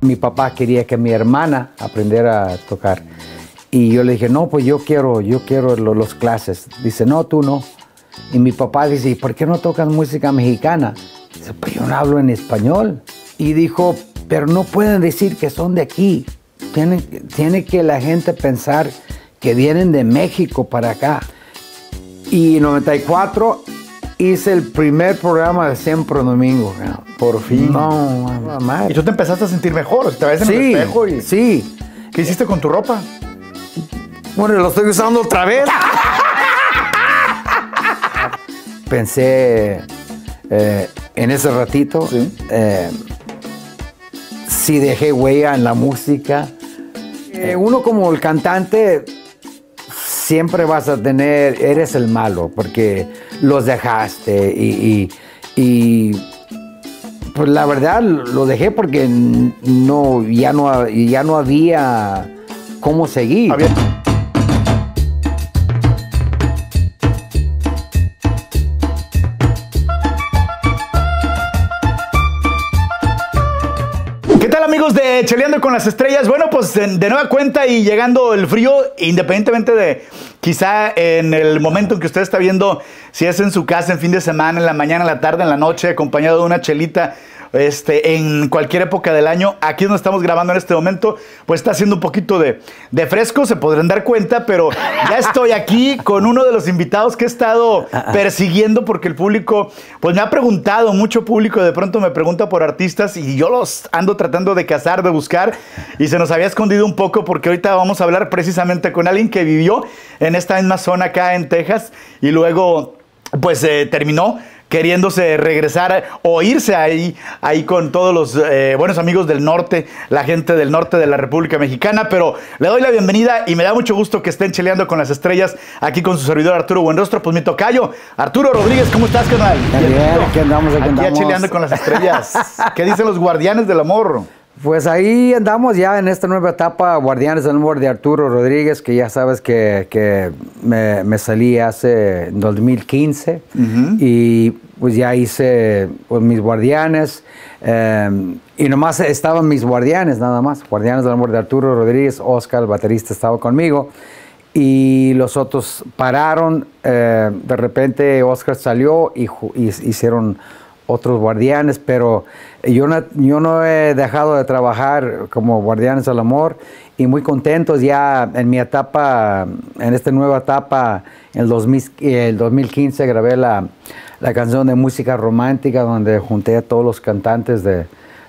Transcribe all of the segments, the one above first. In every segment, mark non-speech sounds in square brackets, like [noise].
Mi papá quería que mi hermana aprendiera a tocar. Y yo le dije, no, pues yo quiero, yo quiero lo- los clases. Dice, no, tú no. Y mi papá dice, ¿y por qué no tocas música mexicana? Dice, pues yo no hablo en español. Y dijo, pero no pueden decir que son de aquí. Tiene, tiene que la gente pensar que vienen de México para acá. Y en 94 hice el primer programa de Siempre Domingo. Por fin. No, mamá. Y tú te empezaste a sentir mejor, te ves en el espejo y... sí. ¿Qué hiciste con tu ropa? Bueno, lo estoy usando otra vez. Pensé eh, en ese ratito. Sí. eh, sí dejé huella en la música. Eh, uno como el cantante siempre vas a tener, eres el malo, porque los dejaste y, y- pues la verdad lo dejé porque no, ya no, ya no había cómo seguir. Había- ¿Qué tal amigos de Cheleando con las Estrellas? Bueno, pues de nueva cuenta y llegando el frío, independientemente de quizá en el momento en que usted está viendo, si es en su casa, en fin de semana, en la mañana, en la tarde, en la noche, acompañado de una chelita, este, en cualquier época del año, aquí donde estamos grabando en este momento, pues está haciendo un poquito de, de fresco, se podrán dar cuenta, pero ya estoy aquí con uno de los invitados que he estado persiguiendo porque el público, pues me ha preguntado, mucho público de pronto me pregunta por artistas y yo los ando tratando de cazar, de buscar y se nos había escondido un poco porque ahorita vamos a hablar precisamente con alguien que vivió en esta misma zona acá en Texas y luego pues eh, terminó queriéndose regresar o irse ahí, ahí con todos los eh, buenos amigos del norte, la gente del norte de la República Mexicana, pero le doy la bienvenida y me da mucho gusto que estén cheleando con las estrellas aquí con su servidor Arturo Buenrostro, pues mi tocayo, Arturo Rodríguez, ¿cómo estás, canal? Bien, aquí andamos, aquí aquí andamos. cheleando con las estrellas. ¿Qué dicen los guardianes del amor? Pues ahí andamos ya en esta nueva etapa, Guardianes del Amor de Arturo Rodríguez, que ya sabes que, que me, me salí hace en 2015 y pues ya hice pues, mis Guardianes eh, y nomás estaban mis Guardianes, nada más, Guardianes del Amor de Arturo Rodríguez, Oscar, el baterista, estaba conmigo y los otros pararon, eh, de repente Oscar salió y hicieron otros guardianes, pero yo no, yo no he dejado de trabajar como guardianes del amor y muy contentos ya en mi etapa, en esta nueva etapa, en el, 2000 el 2015 grabé la, la canción de música romántica donde junté a todos los cantantes de,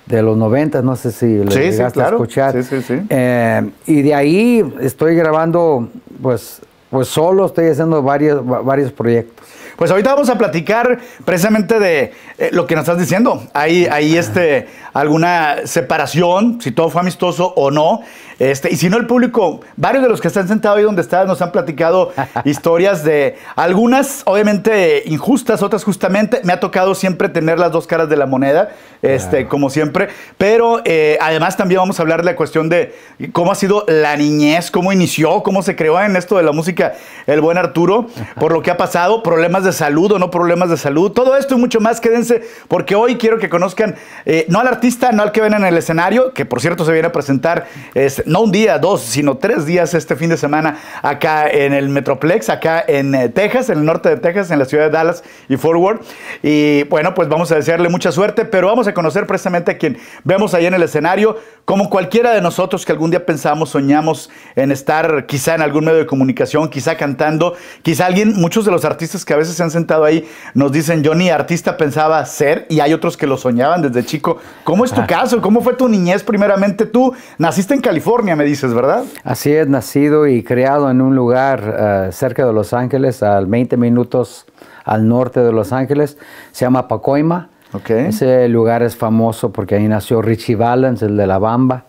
de los 90, no sé si lo Sí, sí, llegaste claro. a escuchar. Sí. Eh, y de ahí estoy grabando, pues, pues solo estoy haciendo varios, va- varios proyectos. Pues ahorita vamos a platicar precisamente de eh, lo que nos estás diciendo. Hay, hay este, alguna separación, si todo fue amistoso o no. Este, y si no, el público, varios de los que están sentados ahí donde estás, nos han platicado [laughs] historias de algunas, obviamente, injustas, otras justamente. Me ha tocado siempre tener las dos caras de la moneda, este, como siempre. Pero eh, además también vamos a hablar de la cuestión de cómo ha sido la niñez, cómo inició, cómo se creó en esto de la música el buen Arturo, por lo que ha pasado, problemas de salud o no problemas de salud, todo esto y mucho más, quédense, porque hoy quiero que conozcan, eh, no al artista, no al que ven en el escenario, que por cierto se viene a presentar, es, no un día, dos, sino tres días este fin de semana acá en el Metroplex, acá en eh, Texas, en el norte de Texas, en la ciudad de Dallas y Fort Worth. Y bueno, pues vamos a desearle mucha suerte, pero vamos a conocer precisamente a quien vemos ahí en el escenario, como cualquiera de nosotros que algún día pensamos, soñamos en estar quizá en algún medio de comunicación, quizá cantando, quizá alguien, muchos de los artistas que a veces se han sentado ahí nos dicen, yo ni artista pensaba ser, y hay otros que lo soñaban desde chico. ¿Cómo es tu [laughs] caso? ¿Cómo fue tu niñez primeramente? Tú naciste en California, me dices, ¿verdad? Así es, nacido y criado en un lugar eh, cerca de Los Ángeles, a 20 minutos al norte de Los Ángeles, se llama Pacoima. Ok. Ese lugar es famoso porque ahí nació Richie Valens, el de La Bamba.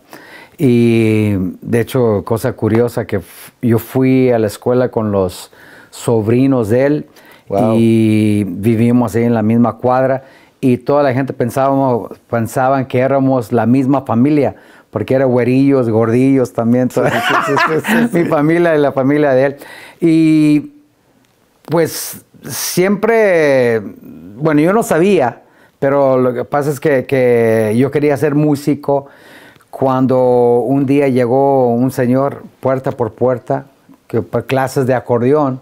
Y de hecho, cosa curiosa, que yo fui a la escuela con los sobrinos de él Wow. y vivimos ahí en la misma cuadra y toda la gente pensábamos, pensaban que éramos la misma familia, porque eran güerillos, gordillos también, toda- mi familia y la familia de él. Y pues siempre, bueno, yo no sabía, pero lo que pasa es que, que yo quería ser músico cuando un día llegó un señor puerta por puerta, que para clases de acordeón,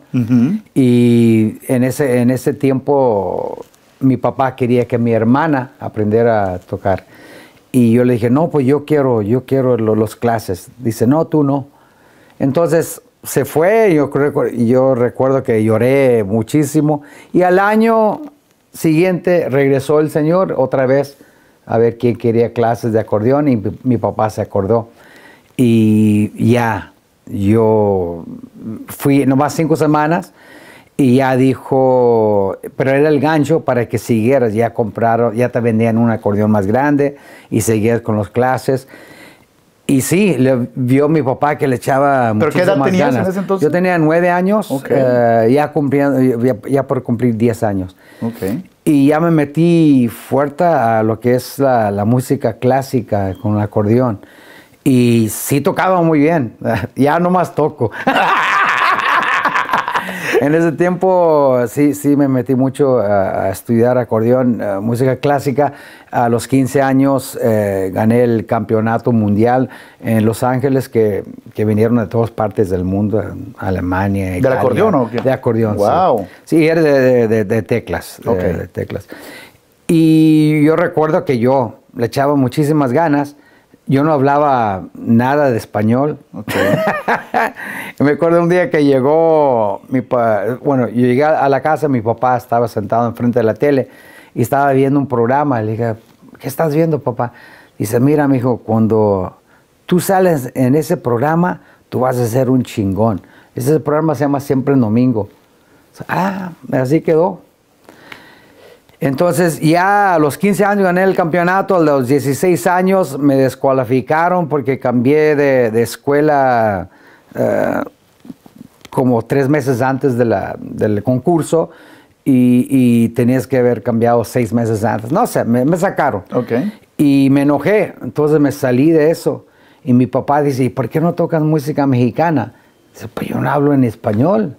y en ese, en ese tiempo mi papá quería que mi hermana aprendiera a tocar. Y yo le dije, no, pues yo quiero, yo quiero los clases. Dice, no, tú no. Entonces se fue, yo, yo recuerdo que lloré muchísimo. Y al año siguiente regresó el señor otra vez a ver quién quería clases de acordeón y mi papá se acordó. Y ya, yo fui nomás cinco semanas y ya dijo, pero era el gancho para que siguieras, ya compraron, ya te vendían un acordeón más grande y seguías con las clases. Y sí, le vio mi papá que le echaba ¿Pero qué edad tenías en ese entonces? Yo tenía nueve años, eh, ya, cumpliendo, ya, por cumplir diez años. Y ya me metí fuerte a lo que es la, la música clásica con el acordeón. Y sí tocaba muy bien. [laughs] Ya nomás toco. [laughs] [laughs] en ese tiempo sí, sí me metí mucho a, estudiar acordeón, eh, música clásica. A los 15 años eh, gané el campeonato mundial en Los Ángeles que, que vinieron de todas partes del mundo, Alemania, ¿Del acordeón o qué? De acordeón, wow. sí. era de, de, teclas, de teclas. Y yo recuerdo que yo le echaba muchísimas ganas yo no hablaba nada de español. [laughs] me acuerdo un día que llegó, mi bueno, yo llegué a la casa, mi papá estaba sentado enfrente de la tele y estaba viendo un programa. Le dije, ¿qué estás viendo, papá? Dice, mira, mi hijo, cuando tú sales en ese programa, tú vas a ser un chingón. Ese programa se llama Siempre en Domingo. Ah, así quedó. Entonces ya a los 15 años gané el campeonato, a los 16 años me descualificaron porque cambié de, escuela eh, como tres meses antes del concurso y, tenías que haber cambiado seis meses antes. No sé, me, sacaron. Y me enojé, entonces me salí de eso. Y mi papá dice, ¿y por qué no tocas música mexicana? Dice, pues yo no hablo en español.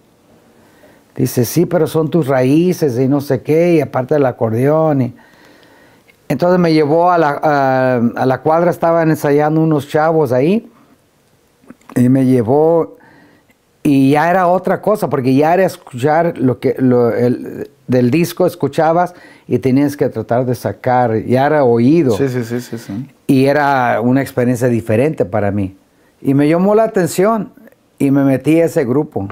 Dice, sí, pero son tus raíces y no sé qué, y aparte del acordeón. Y... Entonces me llevó a la, a, la, cuadra, estaban ensayando unos chavos ahí, y me llevó, y ya era otra cosa, porque ya era escuchar lo que, lo, el, del disco escuchabas y tenías que tratar de sacar, ya era oído. Sí, sí, sí, sí, sí. Y era una experiencia diferente para mí. Y me llamó la atención y me metí a ese grupo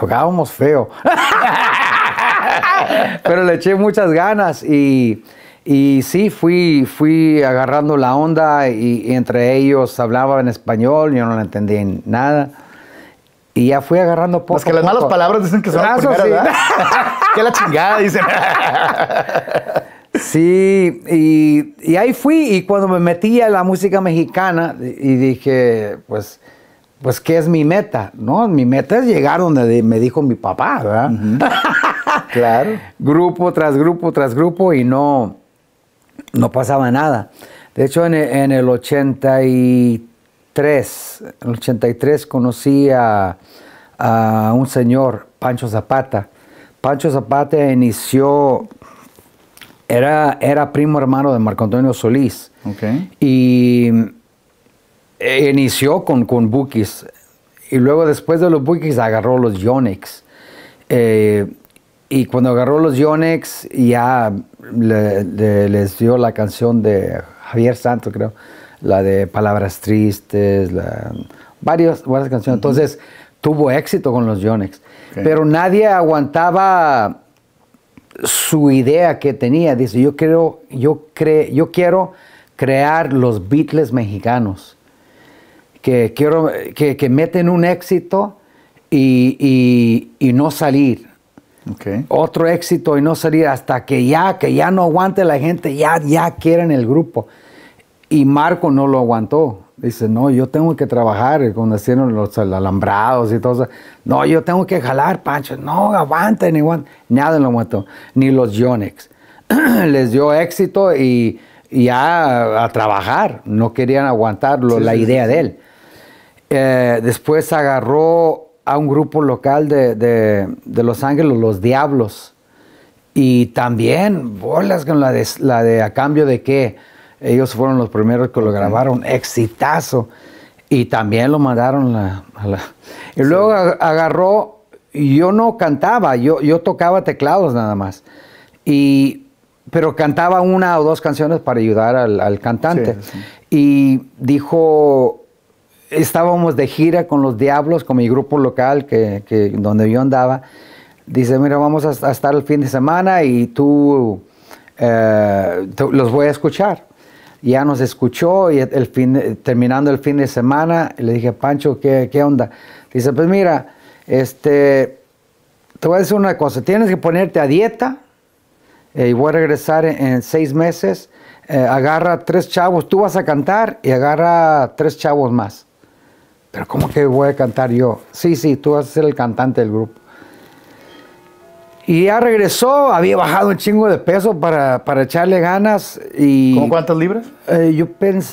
tocábamos feo. [laughs] Pero le eché muchas ganas y, y sí, fui, fui agarrando la onda y, entre ellos hablaban español, yo no le entendí nada. Y ya fui agarrando poco. Las que las malas palabras dicen que son las ah, primeras, [laughs] que la chingada, dicen. Sí, y, y, ahí fui y cuando me metí a la música mexicana y dije, pues pues, ¿qué es mi meta? ¿No? Mi meta es llegar donde me dijo mi papá, ¿verdad? [laughs] claro. Grupo tras grupo tras grupo y no, no pasaba nada. De hecho, en, el 83, en el 83 conocí a, un señor, Pancho Zapata. Pancho Zapata inició, era, era primo hermano de Marco Antonio Solís. Okay. Y eh, inició con, con Bookies y luego después de los Bookies agarró los Yonex. Eh, y cuando agarró los Yonex ya les dio la canción de Javier Santos, creo, la de Palabras Tristes, varias, varias canciones. Entonces tuvo éxito con los Yonex. Pero nadie aguantaba su idea que tenía. Dice, yo, creo, yo, cre yo quiero crear los Beatles mexicanos que, quiero, que, meten un éxito y, no salir. Otro éxito y no salir hasta que ya, que ya no aguante la gente, ya, ya quieren el grupo. Y Marco no lo aguantó. Dice, no, yo tengo que trabajar cuando hicieron los alambrados y todo eso. No, yo tengo que jalar, Pancho. No, aguanten, aguanten. Nada lo aguantó. Ni los Yonex. [clears throat] Les dio éxito y, ya a, trabajar. No querían aguantar la idea de él. Eh, después agarró a un grupo local de, Los Ángeles, Los Diablos. Y también, bolas con la de, la de a cambio de qué. Ellos fueron los primeros que lo grabaron, exitazo. Y también lo mandaron a la... Y luego agarró, yo no cantaba, yo, yo tocaba teclados nada más. Y, pero cantaba una o dos canciones para ayudar al, cantante. Y dijo, estábamos de gira con los Diablos, con mi grupo local, que, donde yo andaba. Dice, mira, vamos a, estar el fin de semana y tú, eh, los voy a escuchar. Ya nos escuchó y el fin, terminando el fin de semana, le dije, Pancho, ¿qué, qué onda? Dice, pues mira, este, te voy a decir una cosa, tienes que ponerte a dieta eh, y voy a regresar en, seis meses. Eh, agarra tres chavos, tú vas a cantar y agarra tres chavos más. Pero ¿cómo que voy a cantar yo? Sí, sí, tú vas a ser el cantante del grupo. Y ya regresó, había bajado un chingo de peso para, echarle ganas. Y, ¿Cómo cuántas libras? Eh, yo,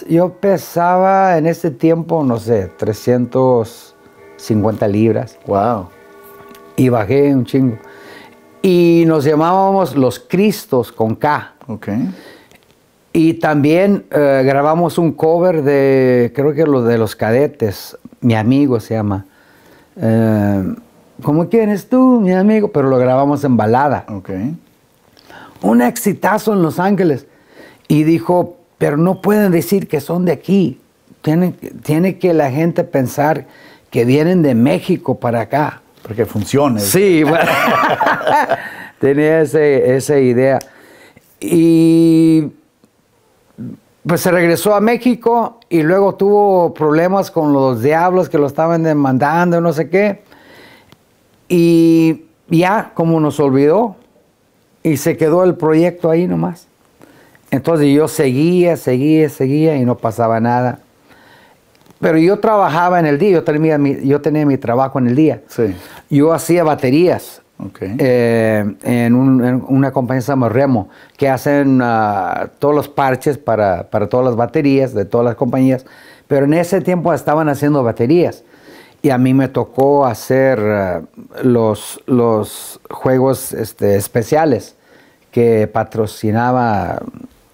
yo pesaba en ese tiempo, no sé, 350 libras. Wow. Y bajé un chingo. Y nos llamábamos Los Cristos con K. Ok. Y también eh, grabamos un cover de, creo que lo de los cadetes, mi amigo se llama. Eh, ¿Cómo quieres tú, mi amigo? Pero lo grabamos en balada. Ok. Un exitazo en Los Ángeles. Y dijo, pero no pueden decir que son de aquí. Tiene, tiene que la gente pensar que vienen de México para acá. Porque funcione. Sí, [laughs] bueno. [laughs] tenía esa idea. Y pues se regresó a México y luego tuvo problemas con los diablos que lo estaban demandando, no sé qué. Y ya como nos olvidó y se quedó el proyecto ahí nomás. Entonces yo seguía, seguía, seguía y no pasaba nada. Pero yo trabajaba en el día, yo tenía mi, yo tenía mi trabajo en el día. Sí. Yo hacía baterías eh, en, una compañía se llama Remo, que hacen ah, todos los parches para, todas las baterías de todas las compañías. Pero en ese tiempo estaban haciendo baterías. Y a mí me tocó hacer ah, los, los juegos este, especiales que patrocinaba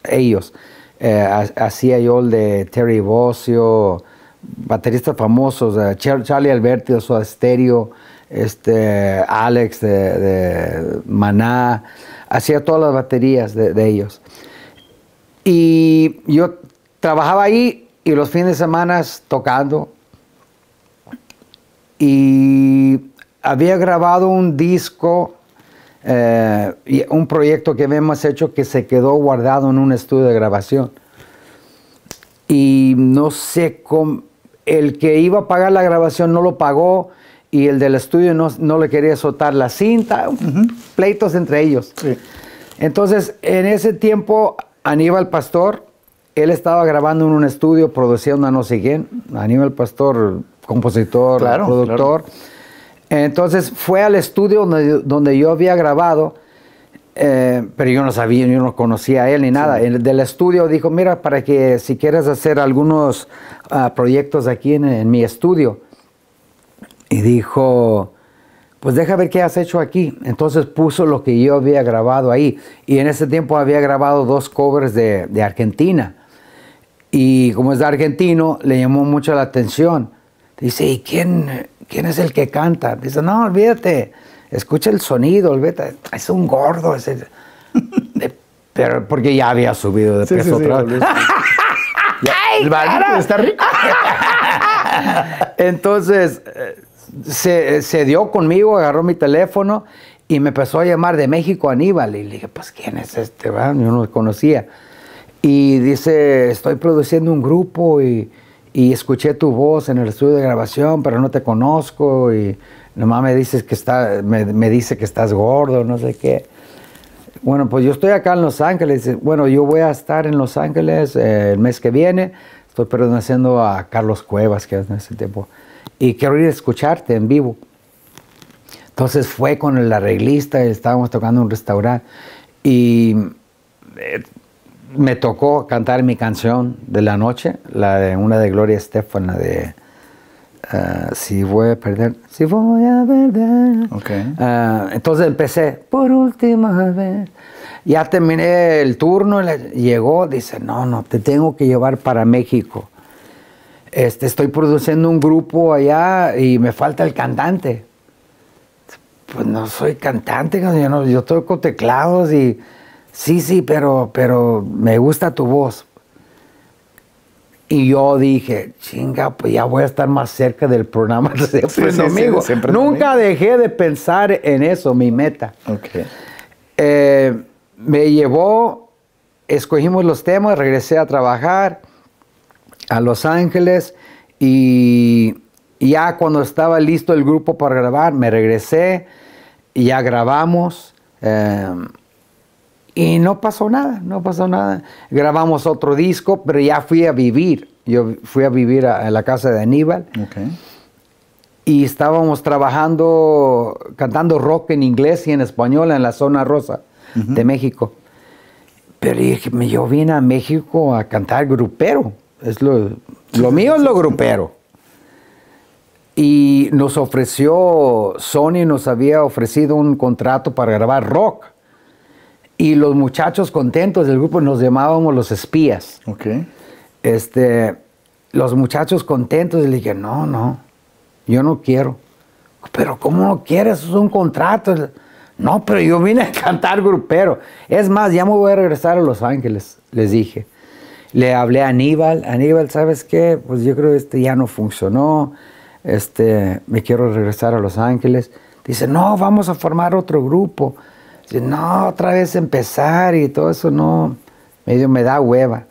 ellos. Eh, hacía yo el de Terry Bossio, bateristas famosos, uh, Charlie Alberti Soda Stereo, este, Alex de, Maná, hacía todas las baterías de, ellos. Y yo trabajaba ahí y los fines de semana tocando. Y había grabado un disco, eh, un proyecto que habíamos hecho que se quedó guardado en un estudio de grabación. Y no sé cómo, el que iba a pagar la grabación no lo pagó y el del estudio no, le quería soltar la cinta, pleitos entre ellos. Entonces, en ese tiempo, Aníbal Pastor, él estaba grabando en un estudio, produciendo a no sé quién, Aníbal Pastor, compositor, productor. Entonces fue al estudio donde, yo había grabado, eh, pero yo no sabía, yo no conocía a él ni nada. El del estudio dijo, mira, para que si quieres hacer algunos ah, proyectos aquí en mi estudio, y dijo, pues deja ver qué has hecho aquí. Entonces puso lo que yo había grabado ahí. Y en ese tiempo había grabado dos covers de, Argentina. Y como es de argentino, le llamó mucho la atención. Dice, ¿y quién, quién es el que canta? Dice, no, olvídate, escucha el sonido, olvídate, es un gordo. [laughs] Pero porque ya había subido de peso otra vez. [laughs] el está rico. [laughs] Entonces, se, dio conmigo, agarró mi teléfono y me empezó a llamar de México Aníbal. Y le dije, pues, ¿quién es este? Yo no lo conocía. Y dice, estoy produciendo un grupo y, escuché tu voz en el estudio de grabación, pero no te conozco y nomás me dices que está, me, dice que estás gordo, no sé qué. Bueno, pues yo estoy acá en Los Ángeles. Bueno, yo voy a estar en Los Ángeles eh, el mes que viene. Estoy produciendo a Carlos Cuevas, que en ese tiempo y quiero ir a escucharte en vivo. Entonces fue con el arreglista, estábamos tocando en un restaurante y eh, me tocó cantar mi canción de la noche, la de una de Gloria Estefan, de ah, si voy a perder, si voy a perder. Ok. Ah, entonces empecé, por última vez. Ya terminé el turno, le- llegó, dice, no, no, te tengo que llevar para México. Este, estoy produciendo un grupo allá y me falta el cantante. Pues no soy cantante, yo, no, yo toco teclados y sí, sí, pero, pero me gusta tu voz. Y yo dije, chinga, pues ya voy a estar más cerca del programa de [laughs] Siempre Sí, Domingo. Siempre Nunca dejé de pensar en eso, mi meta. Ok. Eh, me llevó, escogimos los temas, regresé a trabajar a Los Ángeles y ya cuando estaba listo el grupo para grabar, me regresé y ya grabamos. eh, y no pasó nada, no pasó nada. Grabamos otro disco, pero ya fui a vivir. Yo fui a vivir a, a la casa de Aníbal y estábamos trabajando, cantando rock en inglés y en español en la zona rosa de México. Pero yo vine a México a cantar grupero. Es lo, lo mío es lo grupero. Y nos ofreció, Sony nos había ofrecido un contrato para grabar rock. Y los muchachos contentos del grupo nos llamábamos los espías Ok. este, los muchachos contentos, le dije, no, no, yo no quiero. Pero ¿cómo no quieres? Es un contrato. No, pero yo vine a [laughs] cantar grupero. Es más, ya me voy a regresar a Los Ángeles, les dije. Le hablé a Aníbal, Aníbal, ¿sabes qué? Pues yo creo que este ya no funcionó. Este, me quiero regresar a Los Ángeles. Dice, no, vamos a formar otro grupo. Dice, no, otra vez empezar y todo eso, no, medio me da hueva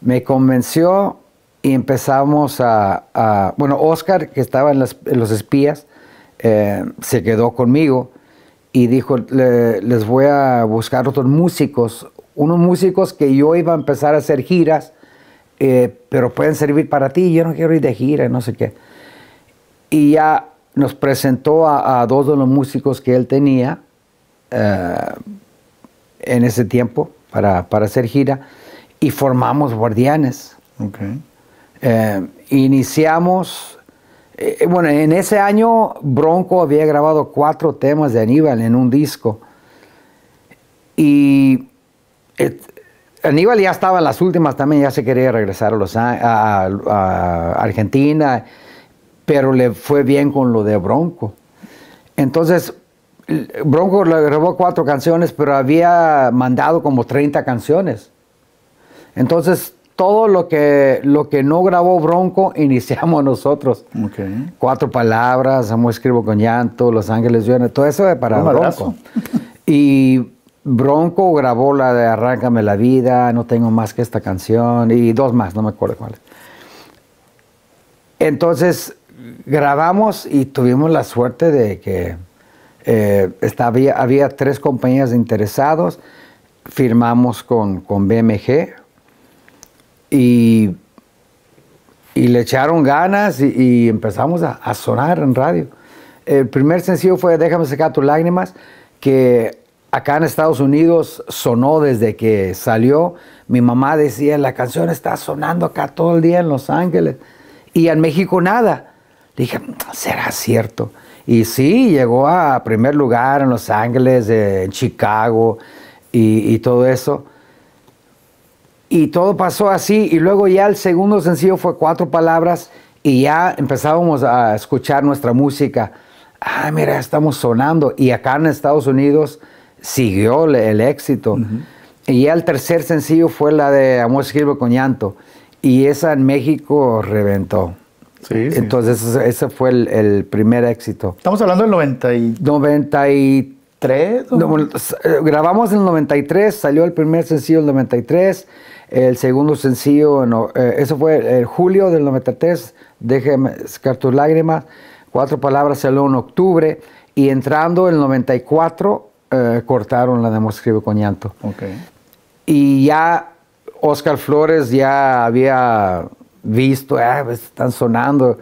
me convenció y empezamos a, bueno, Oscar, que estaba en los espías, eh, se quedó conmigo y dijo, "Le- les voy a buscar otros músicos, unos músicos que yo iba a empezar a hacer giras, eh, pero pueden servir para ti, yo no quiero ir de gira, no sé qué. Y ya nos presentó a, a dos de los músicos que él tenía eh, en ese tiempo para, para hacer gira y formamos Guardianes. Ok. Eh, iniciamos, bueno, en ese año Bronco había grabado cuatro temas de Aníbal en un disco. Y Aníbal ya estaba en las últimas también, ya se quería regresar a, los, a- a Argentina, pero le fue bien con lo de Bronco. Entonces, Bronco le grabó cuatro canciones, pero había mandado como 30 canciones. Entonces, todo lo que, lo que no grabó Bronco, [laughs] iniciamos nosotros. Cuatro palabras, Amo escribo con llanto, Los Ángeles llueven, todo eso es para Un. Bronco. Y Bronco grabó la de Arráncame la vida, No tengo más que esta canción, y dos más, no me acuerdo cuáles. Entonces, grabamos y tuvimos la suerte de que eh, esta- había, tres compañías interesados, firmamos con, con BMG y, y le echaron ganas y, y empezamos a, a sonar en radio. El primer sencillo fue Déjame secar tus lágrimas, que acá en Estados Unidos sonó desde que salió. Mi mamá decía, la canción está sonando acá todo el día en Los Ángeles. Y en México nada. Dije, ¿será cierto? Y sí, llegó a primer lugar en Los Ángeles, eh, en Chicago y, y todo eso. Y todo pasó así. Y luego ya el segundo sencillo fue cuatro palabras y ya empezábamos a escuchar nuestra música. Ah, mira, estamos sonando. Y acá en Estados Unidos siguió el, el éxito. Y ya el tercer sencillo fue la de Amor escribe con llanto. Y esa en México reventó. Sí, sí. Entonces ese, fue el, el primer éxito. Estamos hablando del 90 y... 93. ¿o? no, bueno, s- eh, grabamos en el 93, salió el primer sencillo en el 93, el segundo sencillo, eh, eso fue el julio del 93, Déjeme sacar tus lágrimas, cuatro palabras salió en octubre, y entrando en el 94 eh, cortaron la de Amor escribe con llanto. Ok. Y ya Oscar Flores ya había visto, ah, pues, están sonando,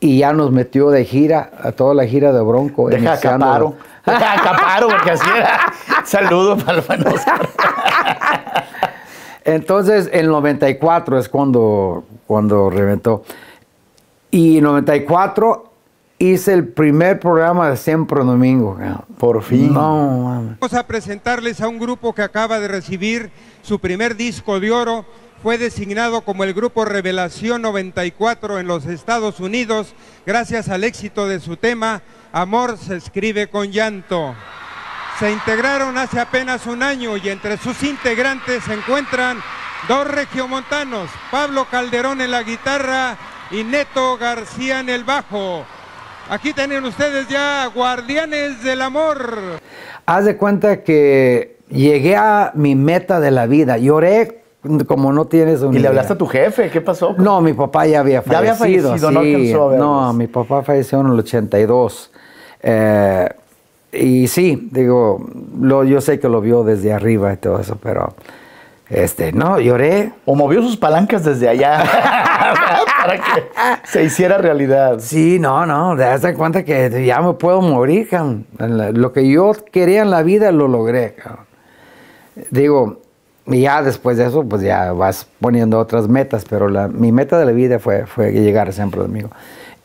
y ya nos metió de gira, a toda la gira de Bronco. Deja acaparo. [laughs] Deja acaparo, porque así era. [laughs] Saludo para el buen Oscar. [laughs] Entonces, el 94 es cuando, cuando reventó. Y en 94 hice el primer programa de Siempre Domingo. Por fin. No, Vamos a presentarles a un grupo que acaba de recibir su primer disco de oro. Fue designado como el grupo Revelación 94 en los Estados Unidos gracias al éxito de su tema Amor se escribe con llanto. Se integraron hace apenas un año y entre sus integrantes se encuentran dos regiomontanos, Pablo Calderón en la guitarra y Neto García en el bajo. Aquí tienen ustedes ya Guardianes del Amor. Haz de cuenta que llegué a mi meta de la vida. Lloré como no tienes una ¿Y le idea. hablaste a tu jefe? ¿Qué pasó? No, mi papá ya había Ya había fallecido. fallecido, no sí. alcanzó a verlos. No, mi papá falleció en el 82. Eh, y sí, digo, lo, yo sé que lo vio desde arriba y todo eso, pero este, no, lloré. ¿O movió sus palancas desde allá [laughs] para que se hiciera realidad? Sí, no, no, te das cuenta que ya me puedo morir, cabrón. Lo que yo quería en la vida lo logré, cabrón. Digo, y ya después de eso, pues ya vas poniendo otras metas, pero la, mi meta de la vida fue, fue llegar siempre conmigo.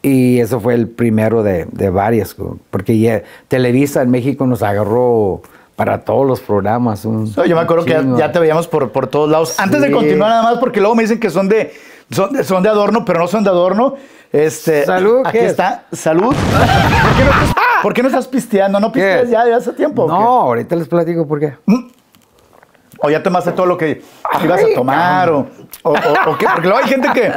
Y eso fue el primero de, de varias, porque ya Televisa en México nos agarró para todos los programas. un- No, yo me acuerdo que ya, te veíamos por, por todos lados. Antes de continuar nada más, porque luego me dicen que son de, son de, son de adorno, pero no son de adorno. Este, Salud, Aquí está. Salud. ¿Por qué, no estás, por qué no estás pisteando? ¿No ¿Qué pisteas ya, ya hace tiempo? No, ahorita les platico por qué. O ya tomaste todo lo que ibas a tomar, o, o, o- o qué, porque luego hay gente que,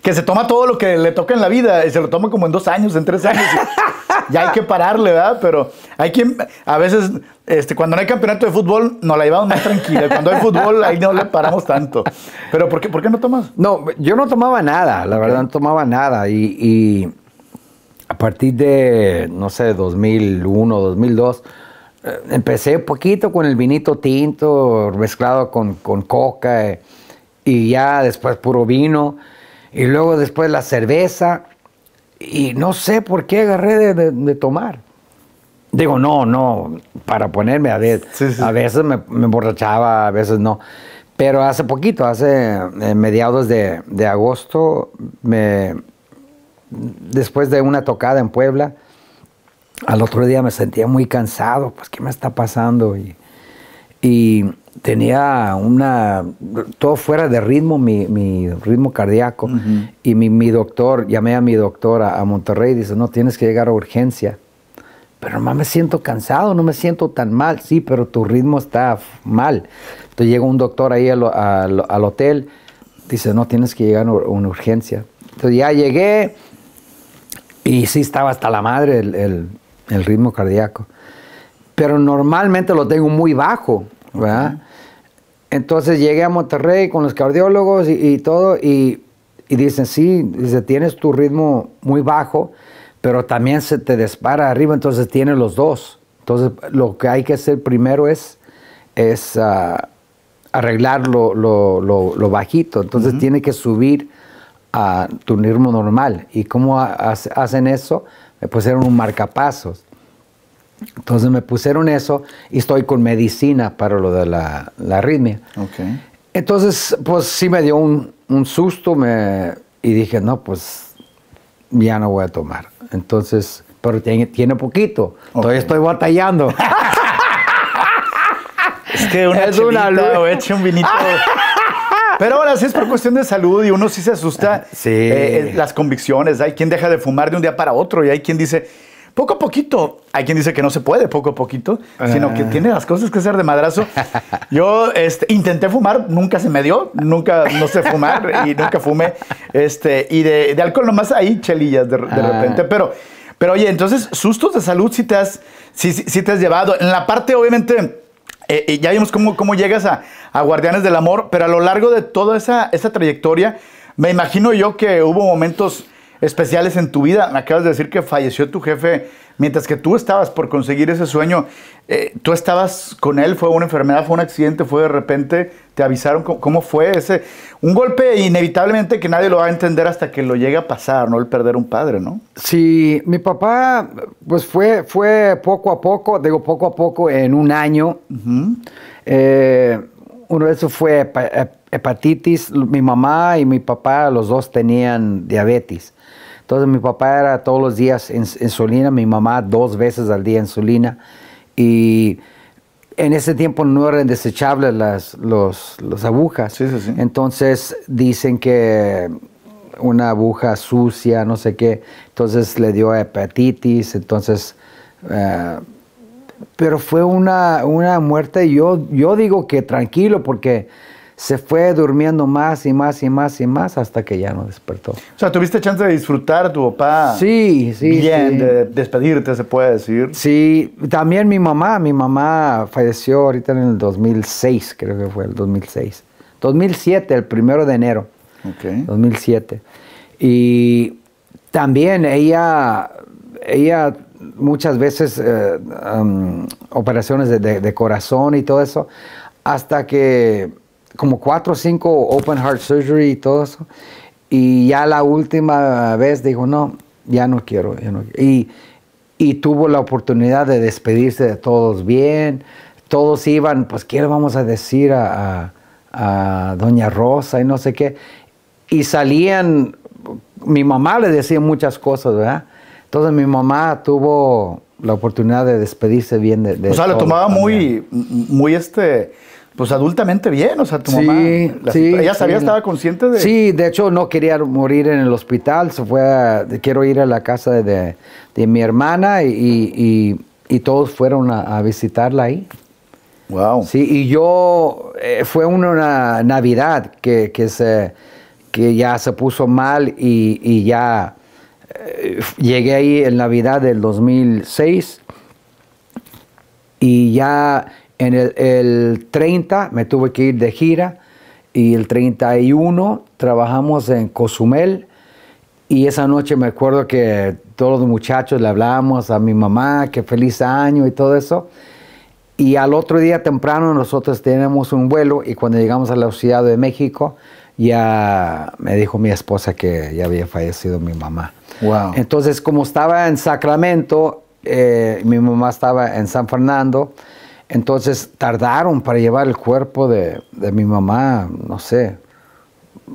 que se toma todo lo que le toca en la vida y se lo toma como en dos años, en tres años. y ya hay que pararle, ¿verdad? Pero hay quien, a veces, este, cuando no hay campeonato de fútbol, nos la llevamos más tranquila. Cuando hay fútbol, ahí no le paramos tanto. Pero ¿por qué, por qué no tomas? No, yo no tomaba nada, la verdad, no tomaba nada. Y, a partir de, no sé, 2001, 2002, eh, empecé poquito con el vinito tinto mezclado con, con coca eh, y ya después puro vino. Y luego después la cerveza. Y no sé por qué agarré de, de- de tomar. Digo, no, no, para ponerme a. Sí, sí. A veces me, me emborrachaba, a veces no. Pero hace poquito, hace eh, mediados de, de agosto, me, después de una tocada en Puebla, al otro día me sentía muy cansado, pues ¿qué me está pasando? Y, y tenía una, todo fuera de ritmo, mi, mi ritmo cardíaco. Y mi, mi doctor, llamé a mi doctor a, a Monterrey, dice, no, tienes que llegar a urgencia. Pero nomás me siento cansado, no me siento tan mal. Sí, pero tu ritmo está mal. Entonces llega un doctor ahí al, al- al hotel, dice, no, tienes que llegar a una urgencia. Entonces ya llegué y sí estaba hasta la madre el, el- el ritmo cardíaco. Pero normalmente lo tengo muy bajo, ¿verdad? Entonces llegué a Monterrey con los cardiólogos y, y todo y, y dicen, sí, dice, tienes tu ritmo muy bajo, pero también se te dispara arriba, entonces tienes los dos. Entonces lo que hay que hacer primero es, es ah, arreglar lo, lo- lo- lo bajito, entonces tiene que subir a tu ritmo normal. ¿Y cómo ha- hace- hacen eso? Me pusieron un marcapasos. Entonces me pusieron eso y estoy con medicina para lo de la, la arritmia. Ok. Entonces, pues sí me dio un, un susto me, y dije, no, pues ya no voy a tomar. Entonces, pero tiene, tiene poquito. Todavía Ok. estoy batallando. [laughs] Es que una Es una chelita o eche un vinito. Pero ahora sí es por cuestión de salud y uno sí se asusta. Sí. eh, eh, las convicciones. Hay quien deja de fumar de un día para otro y hay quien dice, poco a poquito. Hay quien dice que no se puede poco a poquito, sino que Ah. tiene las cosas que hacer de madrazo. Yo este, intenté fumar, nunca se me dio, nunca no sé fumar y nunca fumé. Este, y de, de alcohol nomás ahí chelillas de, de Ah. repente. Pero, pero oye, entonces, sustos de salud sí te has, te has llevado. En la parte, obviamente, eh, eh, ya vimos cómo, cómo llegas a, a Guardianes del Amor, pero a lo largo de toda esa, esa trayectoria, me imagino yo que hubo momentos especiales en tu vida. Me acabas de decir que falleció tu jefe mientras que tú estabas por conseguir ese sueño. Eh, tú estabas con él, fue una enfermedad, fue un accidente, fue de repente, te avisaron cómo, cómo fue ese. Un golpe inevitablemente que nadie lo va a entender hasta que lo llegue a pasar, ¿no? El perder un padre, ¿no? Sí, mi papá, pues fue, fue poco a poco, digo poco a poco, en un año. Eh, uno de esos fue hepa- hep- hepatitis. Mi mamá y mi papá, los dos tenían diabetes. Entonces mi papá era todos los días ins- insulina, mi mamá dos veces al día insulina. Y en ese tiempo no eran desechables las los, los agujas. Sí, sí, sí. Entonces dicen que una aguja sucia, no sé qué. Entonces le dio hepatitis. Entonces, eh, pero fue una, una muerte, yo, yo digo que tranquilo, porque se fue durmiendo más y más y más y más hasta que ya no despertó. O sea, tuviste chance de disfrutar a tu papá. Sí, sí. Bien, sí. de despedirte, se puede decir. Sí, también mi mamá, mi mamá falleció ahorita en el 2006, creo que fue el 2006. 2007, el primero de enero. Ok. 2007. Y también ella, ella muchas veces eh, um, operaciones de, de- de corazón y todo eso, hasta que como cuatro o cinco open heart surgery y todo eso. Y ya la última vez dijo, no, ya no quiero. ya no quiero". Y, y tuvo la oportunidad de despedirse de todos bien. Todos iban, pues, ¿qué le vamos a decir a, a- a Doña Rosa y no sé qué? Y salían, mi mamá le decía muchas cosas, ¿verdad? Entonces mi mamá tuvo la oportunidad de despedirse bien de, de o sea, todos tomaba también. muy, muy este, pues adultamente bien. O sea, tu mamá. la sí, ella sabía, sí. estaba consciente de. Sí, de hecho no quería morir en el hospital, se fue a, quiero ir a la casa de, de mi hermana y, y- y todos fueron a, a visitarla ahí. Wow. Sí, y yo, eh, fue una, una Navidad que, que, se, que ya se puso mal y, y ya eh, llegué ahí en Navidad del 2006 y ya en el, el 30 me tuve que ir de gira y el 31 trabajamos en Cozumel y esa noche me acuerdo que todos los muchachos le hablamos a mi mamá que feliz año y todo eso. Y al otro día temprano nosotros tenemos un vuelo y cuando llegamos a la Ciudad de México ya me dijo mi esposa que ya había fallecido mi mamá. Wow. Entonces como estaba en Sacramento, eh, mi mamá estaba en San Fernando, entonces tardaron para llevar el cuerpo de, de mi mamá, no sé,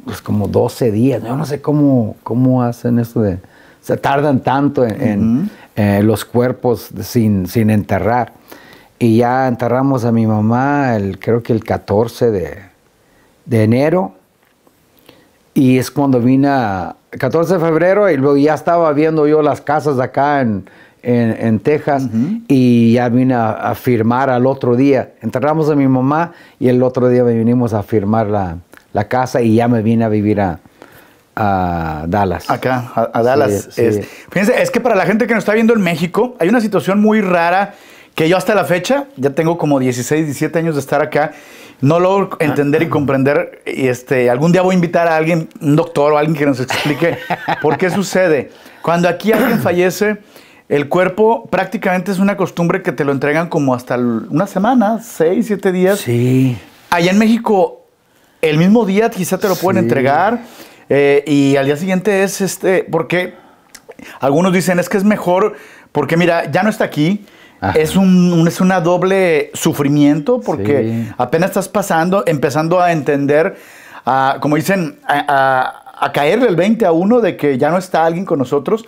pues como 12 días. Yo no sé cómo, cómo hacen eso de... Se tardan tanto en, en, eh, los cuerpos sin, sin enterrar. Y ya enterramos a mi mamá, el, creo que el 14 de, de enero. Y es cuando vine, a- 14 de febrero, y luego ya estaba viendo yo las casas acá en, en, en Texas, y ya vine a, a firmar al otro día. Enterramos a mi mamá y el otro día vinimos a firmar la, la casa y ya me vine a vivir a, a Dallas. Acá, a, a Dallas. Sí, sí. Es, fíjense, es que para la gente que nos está viendo en México, hay una situación muy rara que yo hasta la fecha, ya tengo como 16, 17 años de estar acá, no logro entender y comprender. Y este, algún día voy a invitar a alguien, un doctor o alguien que nos explique por qué [laughs] sucede. Cuando aquí alguien fallece, el cuerpo prácticamente es una costumbre que te lo entregan como hasta una semana, 6, 7 días. Sí. Allá en México, el mismo día quizá te lo pueden Sí. entregar eh, y al día siguiente es este, porque algunos dicen es que es mejor, porque mira, ya no está aquí. Ajá. Es un, un- es una doble sufrimiento porque Sí. apenas estás pasando, empezando a entender, a, como dicen, a, a- a caerle el 20 a uno de que ya no está alguien con nosotros.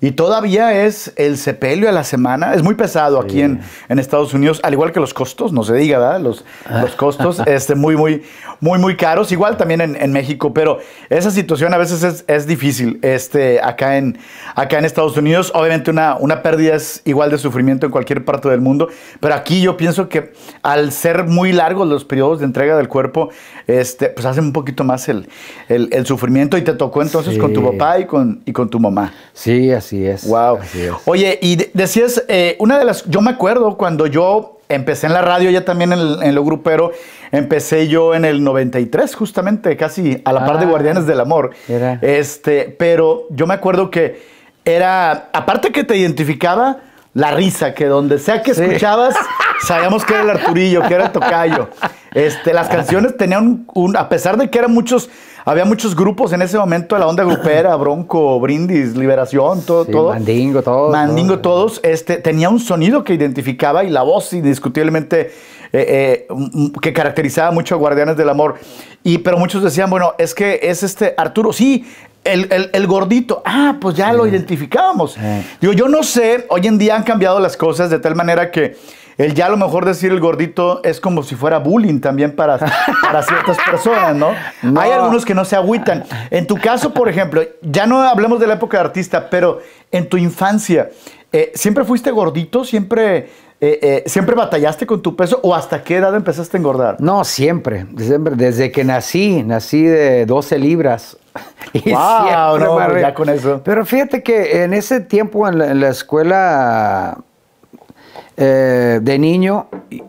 Y todavía es el sepelio a la semana. Es muy pesado aquí en, en Estados Unidos, al igual que los costos, no se diga, ¿verdad? Los, los costos [laughs] este, muy, muy, muy, muy caros. Igual también en, en México, pero esa situación a veces es, es difícil este, acá, en, acá en Estados Unidos. Obviamente una, una pérdida es igual de sufrimiento en cualquier parte del mundo, pero aquí yo pienso que al ser muy largos los periodos de entrega del cuerpo, este, pues hacen un poquito más el, el, el sufrimiento y te tocó entonces con tu papá y con, y con tu mamá. Sí, así es. Wow. Así es. Oye, y de- decías, eh, una de las, yo me acuerdo cuando yo empecé en la radio, ya también en, el- en lo grupero, empecé yo en el 93, justamente, casi a la par de Ah, Guardianes del Amor. mira. Este, pero yo me acuerdo que era, aparte que te identificaba, la risa, que donde sea que Sí. escuchabas, [laughs] sabíamos que era el Arturillo, que era el Tocayo. Este, las canciones tenían un, un- a pesar de que eran muchos, había muchos grupos en ese momento de la onda grupera, [laughs] Bronco, Brindis, Liberación, todo, Sí, todo. Mandingo, todo, Mandingo, todo. todos. Este, tenía un sonido que identificaba y la voz indiscutiblemente eh, eh, que caracterizaba mucho a Guardianes del Amor. Y, pero muchos decían, bueno, es que es este Arturo. Sí, el, gordito, ah, pues ya lo identificábamos. Digo, yo no sé, hoy en día han cambiado las cosas de tal manera que el ya a lo mejor decir el gordito es como si fuera bullying también para, para ciertas personas, [laughs] ¿no? Hay algunos que no se agüitan. En tu caso, por ejemplo, ya no hablemos de la época de artista, pero en tu infancia, eh, ¿siempre fuiste gordito? ¿Siempre, eh, eh, ¿Siempre batallaste con tu peso o hasta qué edad empezaste a engordar? No, siempre, siempre. Desde que nací, nací de 12 libras. [laughs] Y wow, no, ya con eso. Pero fíjate que en ese tiempo en la escuela eh, de niño,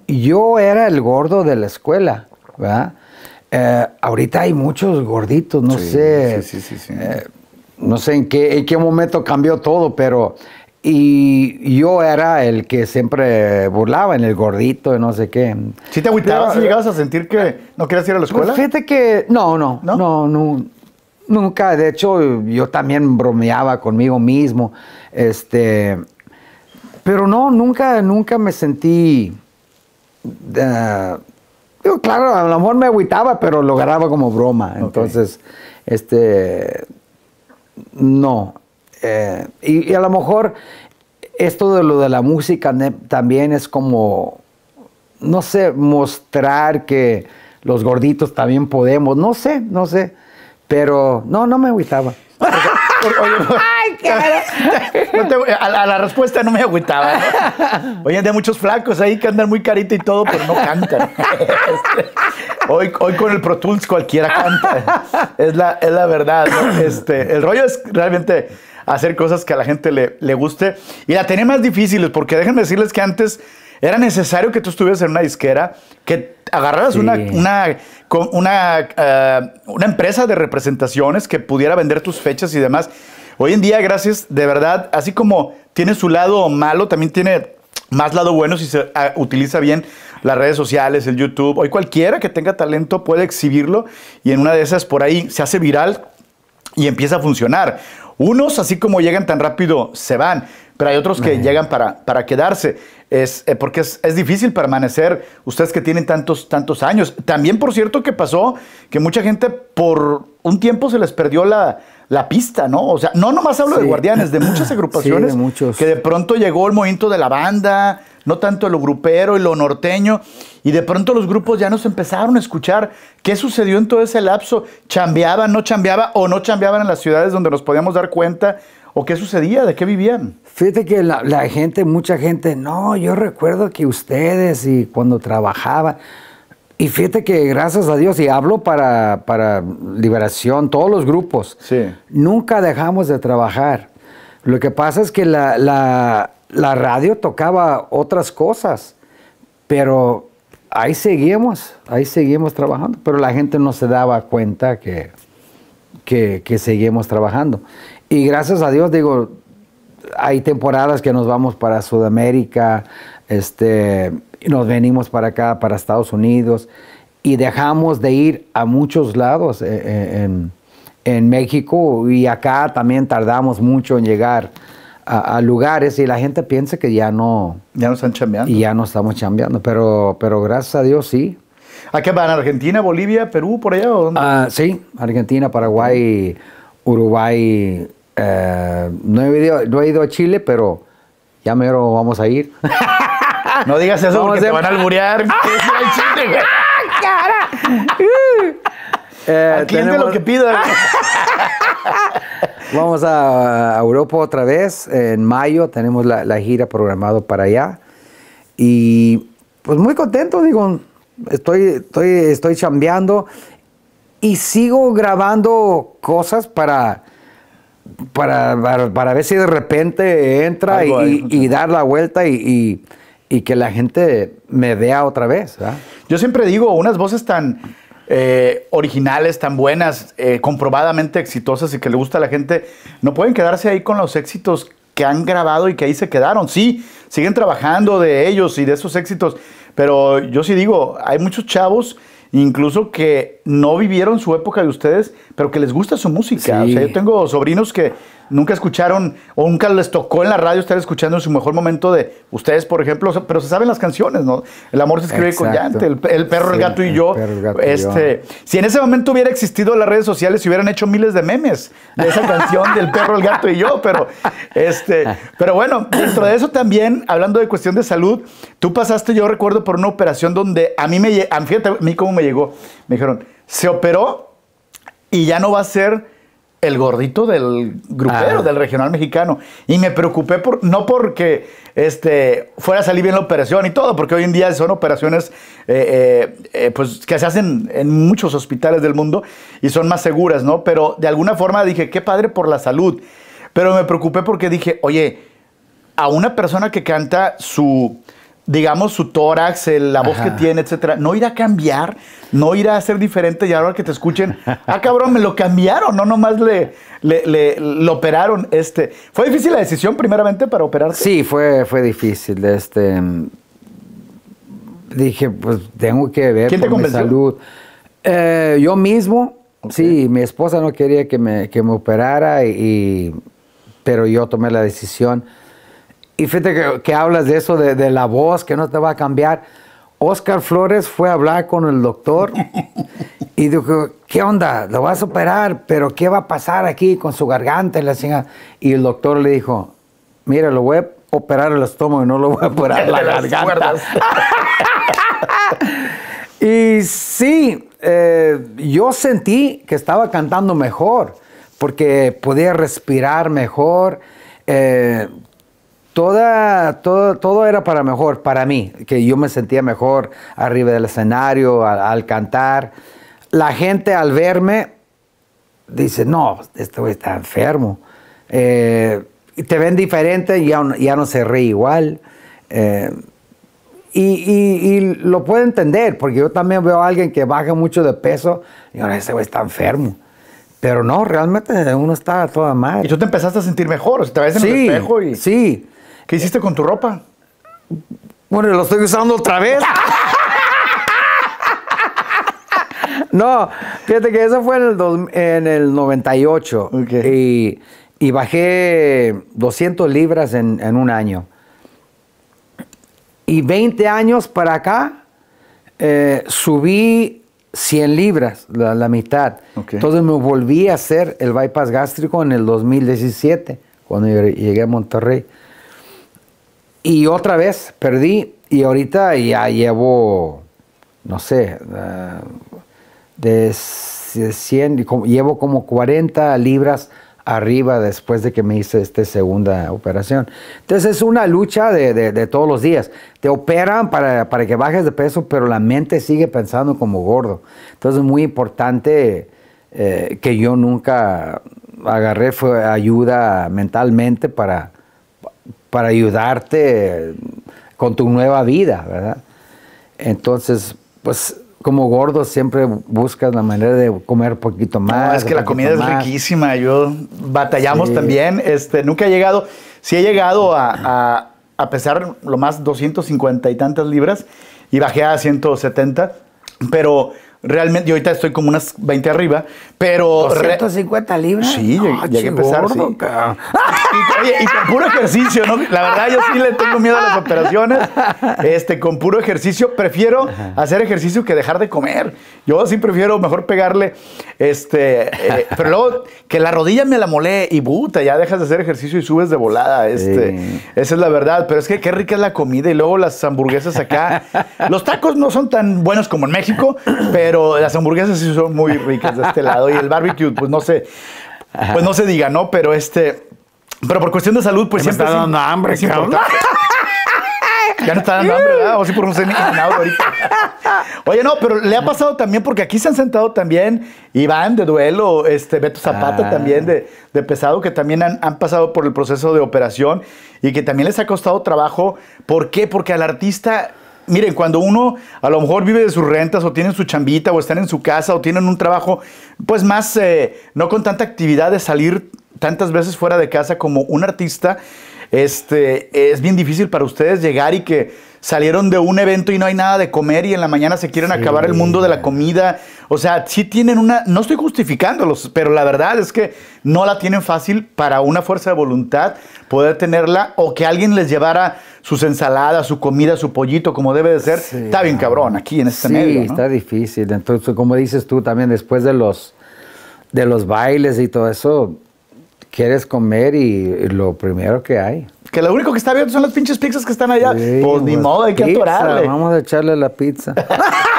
yo era el gordo de la escuela, ¿verdad? Eh, ahorita hay muchos gorditos, no sé. Eh, no sé en qué, en qué momento cambió todo, pero. Y yo era el que siempre burlaba en el gordito, no sé qué. ¿Sí te agüitabas y llegabas a sentir que no querías ir a la pues escuela? fíjate que. No, no, no, no, no, Nunca. De hecho, yo también bromeaba conmigo mismo. Este pero no, nunca, nunca me sentí. Uh, claro, a lo mejor me agüitaba, pero lo grababa como broma. Entonces, este. No. Eh, y, a lo mejor esto de lo de la música también es como, no sé, mostrar que los gorditos también podemos. No sé, no sé. Pero no, no me agüitaba. [laughs] [laughs] A, la respuesta no me agüitaba. Hoy en día muchos flacos ahí que andan muy carita y todo, pero no cantan. Este, [laughs] hoy, hoy con el Pro Tools cualquiera canta. Es la, es la verdad. Este, el rollo es realmente hacer cosas que a la gente le, le guste. Y la tenía más difíciles, porque déjenme decirles que antes era necesario que tú estuvieras en una disquera, que agarraras una, una, una, eh, una empresa de representaciones que pudiera vender tus fechas y demás. Hoy en día, gracias, de verdad, así como tiene su lado malo, también tiene más lado bueno si se ah, utiliza bien las redes sociales, el YouTube. Hoy cualquiera que tenga talento puede exhibirlo y en una de esas por ahí se hace viral y empieza a funcionar. Unos, así como llegan tan rápido, se van, pero hay otros que llegan para, para quedarse es eh, porque es, difícil permanecer, ustedes que tienen tantos, tantos años. También, por cierto, que pasó que mucha gente por un tiempo se les perdió la, pista, ¿no? O sea, no nomás hablo de guardianes, de muchas agrupaciones muchos. que de pronto llegó el momento de la banda, no tanto lo grupero y lo norteño, y de pronto los grupos ya nos empezaron a escuchar qué sucedió en todo ese lapso, chambeaban, no chambeaban o no chambeaban en las ciudades donde nos podíamos dar cuenta ¿O qué sucedía? ¿De qué vivían? Fíjate que la, gente, mucha gente, no, yo recuerdo que ustedes y cuando trabajaba, y fíjate que gracias a Dios, y hablo para, para Liberación, todos los grupos, sí. nunca dejamos de trabajar. Lo que pasa es que la, la, la radio tocaba otras cosas, pero ahí seguimos, ahí seguimos trabajando, pero la gente no se daba cuenta que, que, que seguimos trabajando. Y gracias a Dios, digo, hay temporadas que nos vamos para Sudamérica, este, nos venimos para acá, para Estados Unidos, y dejamos de ir a muchos lados eh, eh, en, en, México y acá también tardamos mucho en llegar a, lugares y la gente piensa que ya no... Ya no están chambeando. Y ya no estamos chambeando, pero, pero gracias a Dios sí. ¿A qué van? ¿Argentina, Bolivia, Perú, por allá? ¿o dónde? Ah, sí, Argentina, Paraguay, Uruguay, eh, no, he ido, no, he ido, a Chile, pero ya mero vamos a ir. [laughs] No digas eso porque te van a alburear. [laughs] ¡Cara! Eh, cliente lo que pida. [laughs] Vamos a, Europa otra vez. En mayo tenemos la, gira programada para allá. Y pues muy contento, digo. Estoy, estoy, estoy chambeando y sigo grabando cosas para para, para, ver si de repente entra y, dar la vuelta y, que la gente me vea otra vez. Yo siempre digo, unas voces tan eh, originales, tan buenas, eh, comprobadamente exitosas y que le gusta a la gente, no pueden quedarse ahí con los éxitos que han grabado y que ahí se quedaron. Sí, siguen trabajando de ellos y de esos éxitos, pero yo sí digo, hay muchos chavos incluso que no vivieron su época de ustedes, pero que les gusta su música. O sea, yo tengo sobrinos que nunca escucharon o nunca les tocó en la radio estar escuchando en su mejor momento de ustedes, por ejemplo, pero se saben las canciones, ¿no? El amor se escribe con llante, el, perro, el gato y yo. este, Si en ese momento hubiera existido las redes sociales, se hubieran hecho miles de memes de esa canción del perro, el gato y yo, pero este, pero bueno, dentro de eso también, hablando de cuestión de salud, tú pasaste, yo recuerdo por una operación donde a mí me, fíjate a mí cómo me llegó, me dijeron, se operó y ya no va a ser el gordito del grupero, ah. del regional mexicano. Y me preocupé por, no porque este, fuera a salir bien la operación y todo, porque hoy en día son operaciones eh, eh, eh, pues, que se hacen en muchos hospitales del mundo y son más seguras, ¿no? Pero de alguna forma dije, qué padre por la salud. Pero me preocupé porque dije, oye, a una persona que canta su digamos, su tórax, la voz que tiene, etcétera, no irá a cambiar, no irá a ser diferente y ahora que te escuchen, ah, cabrón, me lo cambiaron, no nomás le, le, lo operaron. Este, ¿Fue difícil la decisión primeramente para operarte? Sí, fue, fue difícil. Este, dije, pues tengo que ver ¿Quién te mi salud. Eh, yo mismo, sí, mi esposa no quería que me, que me operara, y, pero yo tomé la decisión. Y fíjate que, hablas de eso, de, la voz, que no te va a cambiar. Oscar Flores fue a hablar con el doctor y dijo, ¿qué onda? Lo vas a operar, pero ¿qué va a pasar aquí con su garganta? Y, la y el doctor le dijo, mira, lo voy a operar el estómago y no lo voy a operar [laughs] la garganta. [laughs] y sí, eh, yo sentí que estaba cantando mejor, porque podía respirar mejor. Eh, toda, todo, todo era para mejor, para mí, que yo me sentía mejor arriba del escenario, al, cantar. La gente al verme dice, no, este güey está enfermo. Eh, te ven diferente y ya, ya, no se ríe igual. Eh, y, y, lo puedo entender, porque yo también veo a alguien que baja mucho de peso y ahora ese güey está enfermo. Pero no, realmente uno está toda mal. Y tú te empezaste a sentir mejor, o sea, te ves en el espejo y... Sí, ¿Qué hiciste con tu ropa? Bueno, lo estoy usando otra vez. no, fíjate que eso fue en el, 98. Y, bajé 200 libras en, un año. Y 20 años para acá, eh, subí 100 libras, la, mitad. Entonces me volví a hacer el bypass gástrico en el 2017, cuando llegué a Monterrey. Y otra vez perdí y ahorita ya llevo, no sé, ah, de 100, llevo como 40 libras arriba después de que me hice esta segunda operación. Entonces es una lucha de, todos los días. Te operan para, que bajes de peso, pero la mente sigue pensando como gordo. Entonces es muy importante eh, que yo nunca agarré ayuda mentalmente para para ayudarte con tu nueva vida, ¿verdad? Entonces, pues como gordo siempre buscas la manera de comer poquito más. No, es que la comida es riquísima. Yo batallamos también. Este, nunca he llegado, sí he llegado a, a, pesar lo más 250 y tantas libras y bajé a 170, pero realmente, yo ahorita estoy como unas 20 arriba, pero... ¿250 libras? Sí, llegué, a empezar, sí. Y, oye, y con puro ejercicio, ¿no? La verdad, yo sí le tengo miedo a las operaciones. Este, con puro ejercicio, prefiero hacer ejercicio que dejar de comer. Yo sí prefiero mejor pegarle, este... Eh, pero luego, que la rodilla me la molé y puta, ya dejas de hacer ejercicio y subes de volada. Este, Esa es la verdad. Pero es que qué rica es la comida y luego las hamburguesas acá. Los tacos no son tan buenos como en México, pero pero las hamburguesas sí son muy ricas de este lado. Y el barbecue, pues no sé, pues no se diga, ¿no? Pero este, pero por cuestión de salud, pues siempre. está dando hambre, es [laughs] Ya no está dando hambre, ¿verdad? O sí por no ser ahorita. Oye, no, pero le ha pasado también, porque aquí se han sentado también Iván de duelo, este Beto Zapata ah. también de, de, pesado, que también han, han, pasado por el proceso de operación y que también les ha costado trabajo. ¿Por qué? Porque al artista miren, cuando uno a lo mejor vive de sus rentas o tienen su chambita o están en su casa o tienen un trabajo, pues más, eh, no con tanta actividad de salir tantas veces fuera de casa como un artista, este, es bien difícil para ustedes llegar y que salieron de un evento y no hay nada de comer y en la mañana se quieren acabar el mundo de la comida. O sea, sí tienen una, no estoy justificándolos, pero la verdad es que no la tienen fácil para una fuerza de voluntad poder tenerla o que alguien les llevara sus ensaladas, su comida, su pollito como debe de ser. está bien cabrón aquí en este sí, medio. Sí, está difícil. Entonces, como dices tú también, después de los, de los bailes y todo eso, quieres comer y lo primero que hay. Que lo único que está abierto son las pinches pizzas que están allá. pues ni modo, hay que atorarle. Vamos a echarle la pizza.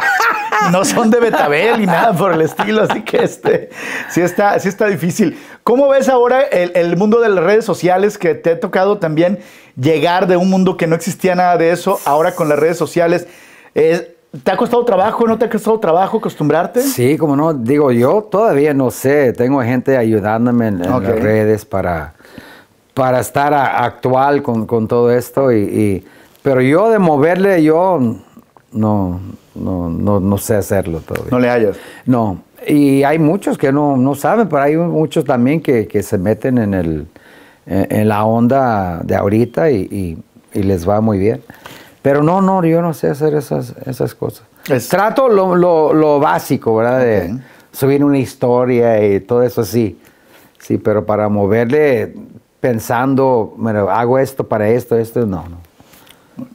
[laughs] no son de betabel y nada por el estilo, así que este, sí está, sí está difícil. ¿Cómo ves ahora el, el, mundo de las redes sociales que te ha tocado también llegar de un mundo que no existía nada de eso, ahora con las redes sociales? ¿Te ha costado trabajo? ¿No te ha costado trabajo acostumbrarte? Sí, como no, digo, yo todavía no sé, tengo gente ayudándome en, en las redes para, para estar a, actual con, con, todo esto, y, y, pero yo de moverle, yo no, no, no, no sé hacerlo todavía. ¿No le hayas? No, y hay muchos que no, no saben, pero hay muchos también que, que se meten en, el, en, la onda de ahorita y, y, y, les va muy bien. Pero no, no, yo no sé hacer esas, esas cosas. Es... Trato lo, lo, lo, básico, ¿verdad? De subir una historia y todo eso, sí. Sí, pero para moverle pensando, bueno, hago esto para esto, esto, no, no.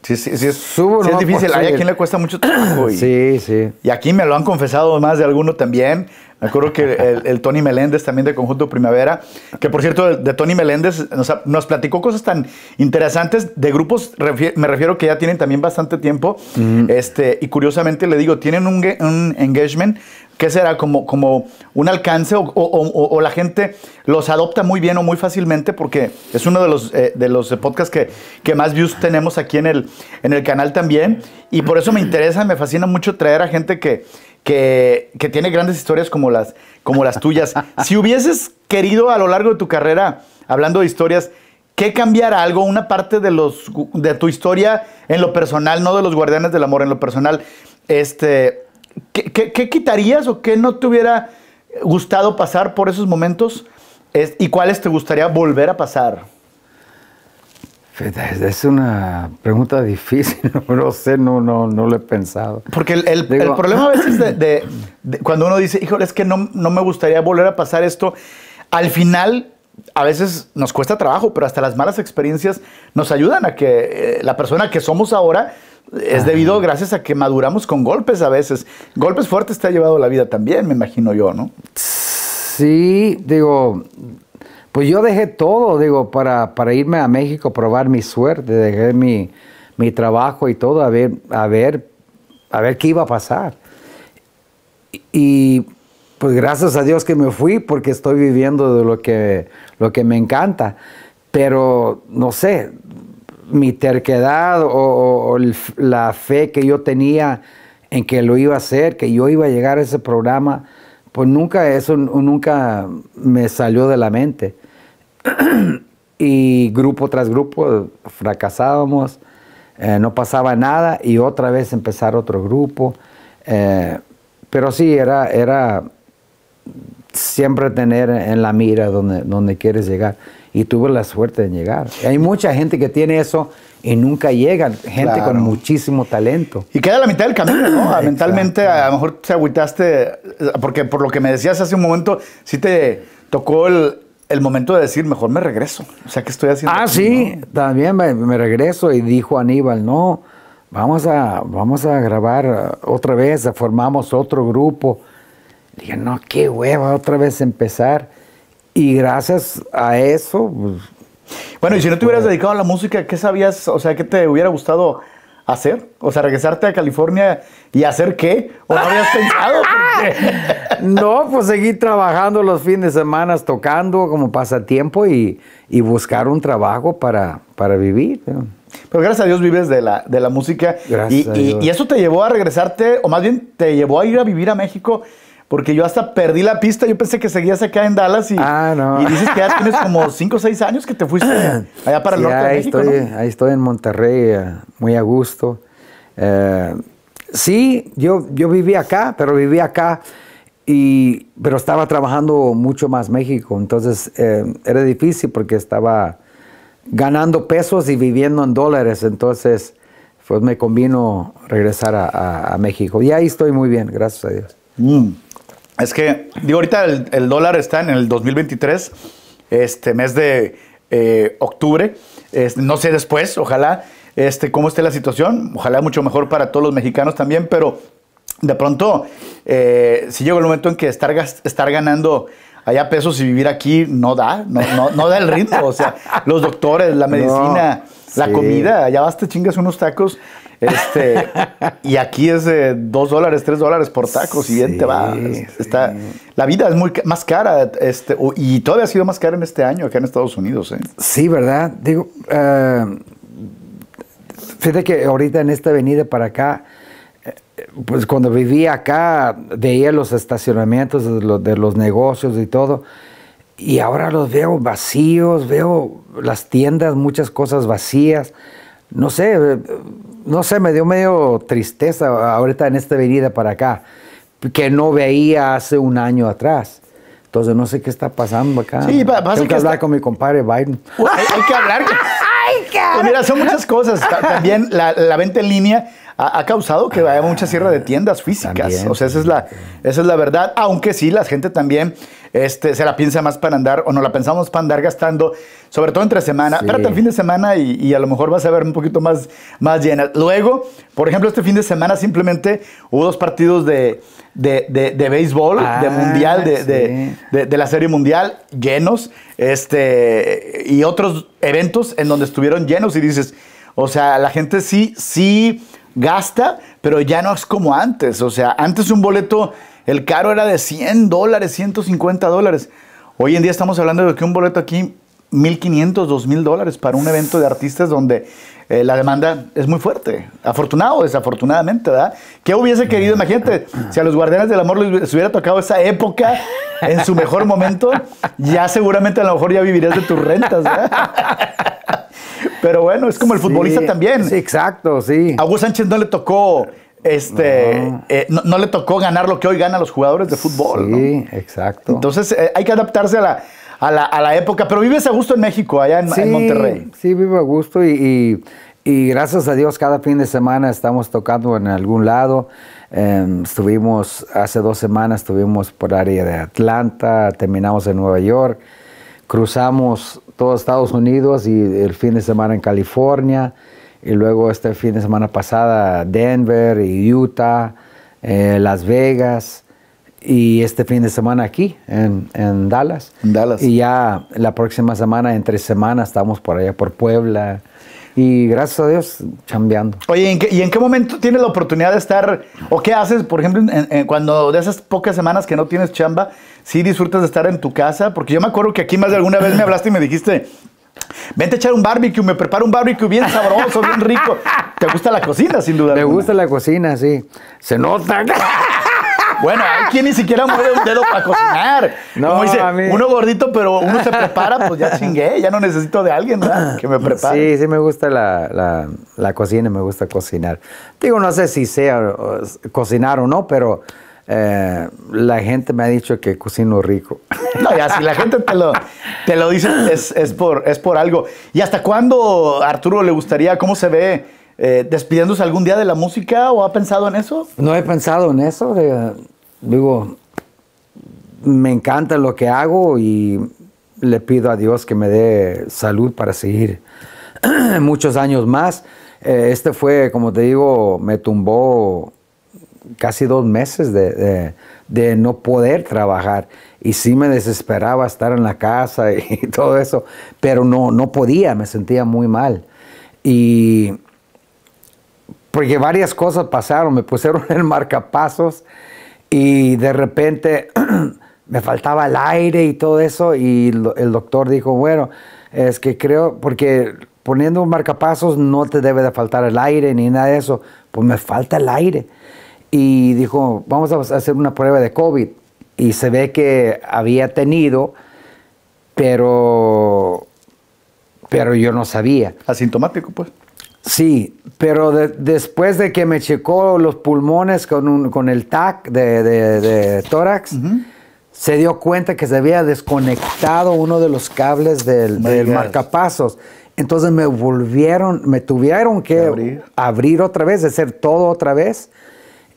Sí, sí, sí, es, Subo, sí no, es difícil. Hay a quien le cuesta mucho trabajo. Y, [clears throat] sí, sí. Y aquí me lo han confesado más de alguno también. Me acuerdo que el, el, Tony Meléndez también de Conjunto Primavera, que por cierto, de, de Tony Meléndez nos, nos, platicó cosas tan interesantes de grupos, me refiero que ya tienen también bastante tiempo. -huh. este, y curiosamente le digo, tienen un, un engagement ¿Qué será? Como, como un alcance o, la gente los adopta muy bien o muy fácilmente porque es uno de los, eh, de los podcasts que, que, más views tenemos aquí en el, en el canal también. Y por eso me interesa, me fascina mucho traer a gente que, que, que tiene grandes historias como las, como las tuyas. Si hubieses querido a lo largo de tu carrera, hablando de historias, ¿qué cambiar algo, una parte de, los, de tu historia en lo personal, no de los guardianes del amor, en lo personal? Este, ¿Qué, qué, qué quitarías o qué no te hubiera gustado pasar por esos momentos? Es, ¿Y cuáles te gustaría volver a pasar? Es una pregunta difícil, [laughs] no sé, no, no, no lo he pensado. Porque el, el, Digo, el [clears throat] problema a veces de, de, de, cuando uno dice, híjole, es que no, no me gustaría volver a pasar esto, al final a veces nos cuesta trabajo, pero hasta las malas experiencias nos ayudan a que eh, la persona que somos ahora es debido gracias a que maduramos con golpes a veces. Golpes fuertes te ha llevado la vida también, me imagino yo, ¿no? Sí, digo, pues yo dejé todo, digo, para, para irme a México, probar mi suerte, dejé mi, mi trabajo y todo, a ver, a ver, a ver qué iba a pasar. Y pues gracias a Dios que me fui porque estoy viviendo de lo que, lo que me encanta. Pero no sé, mi terquedad o, la fe que yo tenía en que lo iba a hacer, que yo iba a llegar a ese programa, pues nunca eso nunca me salió de la mente. [clears throat] y grupo tras grupo fracasábamos, eh, no pasaba nada y otra vez empezar otro grupo. Eh, pero sí, era, era siempre tener en la mira donde, donde quieres llegar y tuve la suerte de llegar. Hay mucha gente que tiene eso y nunca llega, gente claro. con muchísimo talento. Y queda a la mitad del camino, ¿no? [coughs] Mentalmente a lo mejor te agüitaste, porque por lo que me decías hace un momento, sí te tocó el, el momento de decir, mejor me regreso. O sea, ¿qué estoy haciendo? Ah, aquí, sí, no? también me, me, regreso y dijo Aníbal, no, vamos a, vamos a grabar otra vez, formamos otro grupo. Dije, no, qué hueva, otra vez empezar. Y gracias a eso. Pues, bueno, y si no te hubieras dedicado a la música, ¿qué sabías? O sea, ¿qué te hubiera gustado hacer? O sea, regresarte a California y hacer qué? ¿O no habías [laughs] pensado? [laughs] no, pues seguir trabajando los fines de semana, tocando como pasatiempo y, y buscar un trabajo para, para vivir. Pero gracias a Dios vives de la, de la música. Gracias y, y, y, eso te llevó a regresarte, o más bien te llevó a ir a vivir a México. Porque yo hasta perdí la pista, yo pensé que seguías acá en Dallas y, ah, no. y dices que ya tienes [laughs] como 5 o 6 años que te fuiste allá para el sí, norte de ahí México. Estoy, ¿no? Ahí estoy en Monterrey, uh, muy a gusto. Uh, sí, yo, yo viví acá, pero viví acá, y, pero estaba trabajando mucho más México, entonces uh, era difícil porque estaba ganando pesos y viviendo en dólares, entonces pues me convino regresar a, México. Y ahí estoy muy bien, gracias a Dios. Mm. Es que, digo, ahorita el, dólar está en el 2023, este mes de eh, octubre, no sé después, ojalá, este, cómo esté la situación, ojalá mucho mejor para todos los mexicanos también, pero de pronto, eh, si llega el momento en que estar, estar ganando allá pesos y vivir aquí no da, no, no, da el ritmo. O sea, los doctores, la [laughs] medicina, la comida, allá vas, te chingas unos tacos. Este, y aquí es de dos dólares, tres dólares por tacos y bien te va. Está, La vida es muy más cara este, y todavía ha sido más cara en este año acá en Estados Unidos. ¿eh? Sí, ¿verdad? Digo, uh, fíjate que ahorita en esta avenida para acá, pues cuando vivía acá veía los estacionamientos de los, negocios y todo, y ahora los veo vacíos, veo las tiendas, muchas cosas vacías. No sé, no sé, me dio medio tristeza ahorita en esta venida para acá, que no veía hace un año atrás. Entonces no sé qué está pasando acá. Sí, Tengo que, hablar con mi compadre Biden. hay, que hablar. [laughs] Ay, pues mira, son muchas cosas. También la, la venta en línea ha, causado que haya mucha cierre de tiendas físicas. o sea, esa es, la, esa es la verdad. Aunque sí, la gente también este, se la piensa más para andar, o no la pensamos para andar gastando, sobre todo entre semana. Espérate el fin de semana y, a lo mejor vas a ver un poquito más, más llena. Luego, por ejemplo, este fin de semana simplemente hubo dos partidos de, de, béisbol, de ah, mundial, de, la serie mundial, llenos, este, y otros eventos en donde estuvieron llenos y dices, o sea, la gente sí, sí gasta, pero ya no es como antes. O sea, antes un boleto, el caro era de 100 dólares, 150 dólares. Hoy en día estamos hablando de que un boleto aquí, 1.500, 2.000 dólares para un evento de artistas donde eh, la demanda es muy fuerte. Afortunado o desafortunadamente, ¿verdad? ¿Qué hubiese querido? Imagínate, si a los Guardianes del Amor les hubiera tocado esa época en su mejor momento, ya seguramente a lo mejor ya vivirías de tus rentas, ¿verdad? Pero bueno, es como el futbolista también. Sí, exacto, sí. A Hugo Sánchez no le tocó este no. Eh, no, le tocó ganar lo que hoy ganan los jugadores de fútbol. Sí, exacto. Entonces eh, hay que adaptarse a la, a, la, a la, época. Pero vives a gusto en México, allá en, Monterrey. Sí, vivo a gusto y, y, gracias a Dios cada fin de semana estamos tocando en algún lado. Em, estuvimos hace dos semanas, estuvimos por área de Atlanta, terminamos en Nueva York, cruzamos todo Estados Unidos y el fin de semana en California. Y luego este fin de semana pasada Denver y Utah, eh, Las Vegas. Y este fin de semana aquí en, en, Dallas. Dallas. Y ya la próxima semana, entre semanas, estamos por allá por Puebla. Y gracias a Dios, chambeando. Oye, ¿y en qué momento tienes la oportunidad de estar, o qué haces, por ejemplo, cuando de esas pocas semanas que no tienes chamba, sí disfrutas de estar en tu casa? Porque yo me acuerdo que aquí más de alguna vez me hablaste y me dijiste, vente a echar un barbecue, me preparo un barbecue bien sabroso, bien rico. ¿Te gusta la cocina, sin duda? Me gusta la cocina, sí. Se nota. Bueno, hay quien ni siquiera mueve un dedo para cocinar. No, Como dice, uno gordito, pero uno se prepara, pues ya chingué, ya no necesito de alguien que me prepare. Sí, sí me gusta la, la, cocina, me gusta cocinar. Digo, no sé si sea cocinar o no, pero eh, la gente me ha dicho que cocino rico. [laughs] No, ya si la gente te lo, te lo dice, es, es, por, es por algo. ¿Y hasta cuándo Arturo le gustaría, cómo se ve eh, despidiéndose algún día de la música o ha pensado en eso? No he pensado en eso. digo, me encanta lo que hago y le pido a Dios que me dé salud para seguir [clears throat] muchos años más. Eh, este fue, como te digo, me tumbó casi dos meses de, de, no poder trabajar. Y sí me desesperaba estar en la casa [laughs] y todo eso, pero no, no podía, me sentía muy mal. Y porque varias cosas pasaron, me pusieron [laughs] el marcapasos y de repente [clears throat] me faltaba el aire y todo eso y el doctor dijo, bueno, es que creo, porque poniendo un marcapasos no te debe de faltar el aire ni nada de eso, pues me falta el aire. Y dijo, vamos a hacer una prueba de COVID. Y se ve que había tenido, pero, pero yo no sabía. Asintomático, pues. Sí, pero después de que me checó los pulmones con, con el TAC de, tórax, se dio cuenta que se había desconectado uno de los cables del, marcapasos Entonces me volvieron, me tuvieron que Abrir. abrir. otra vez, hacer todo otra vez.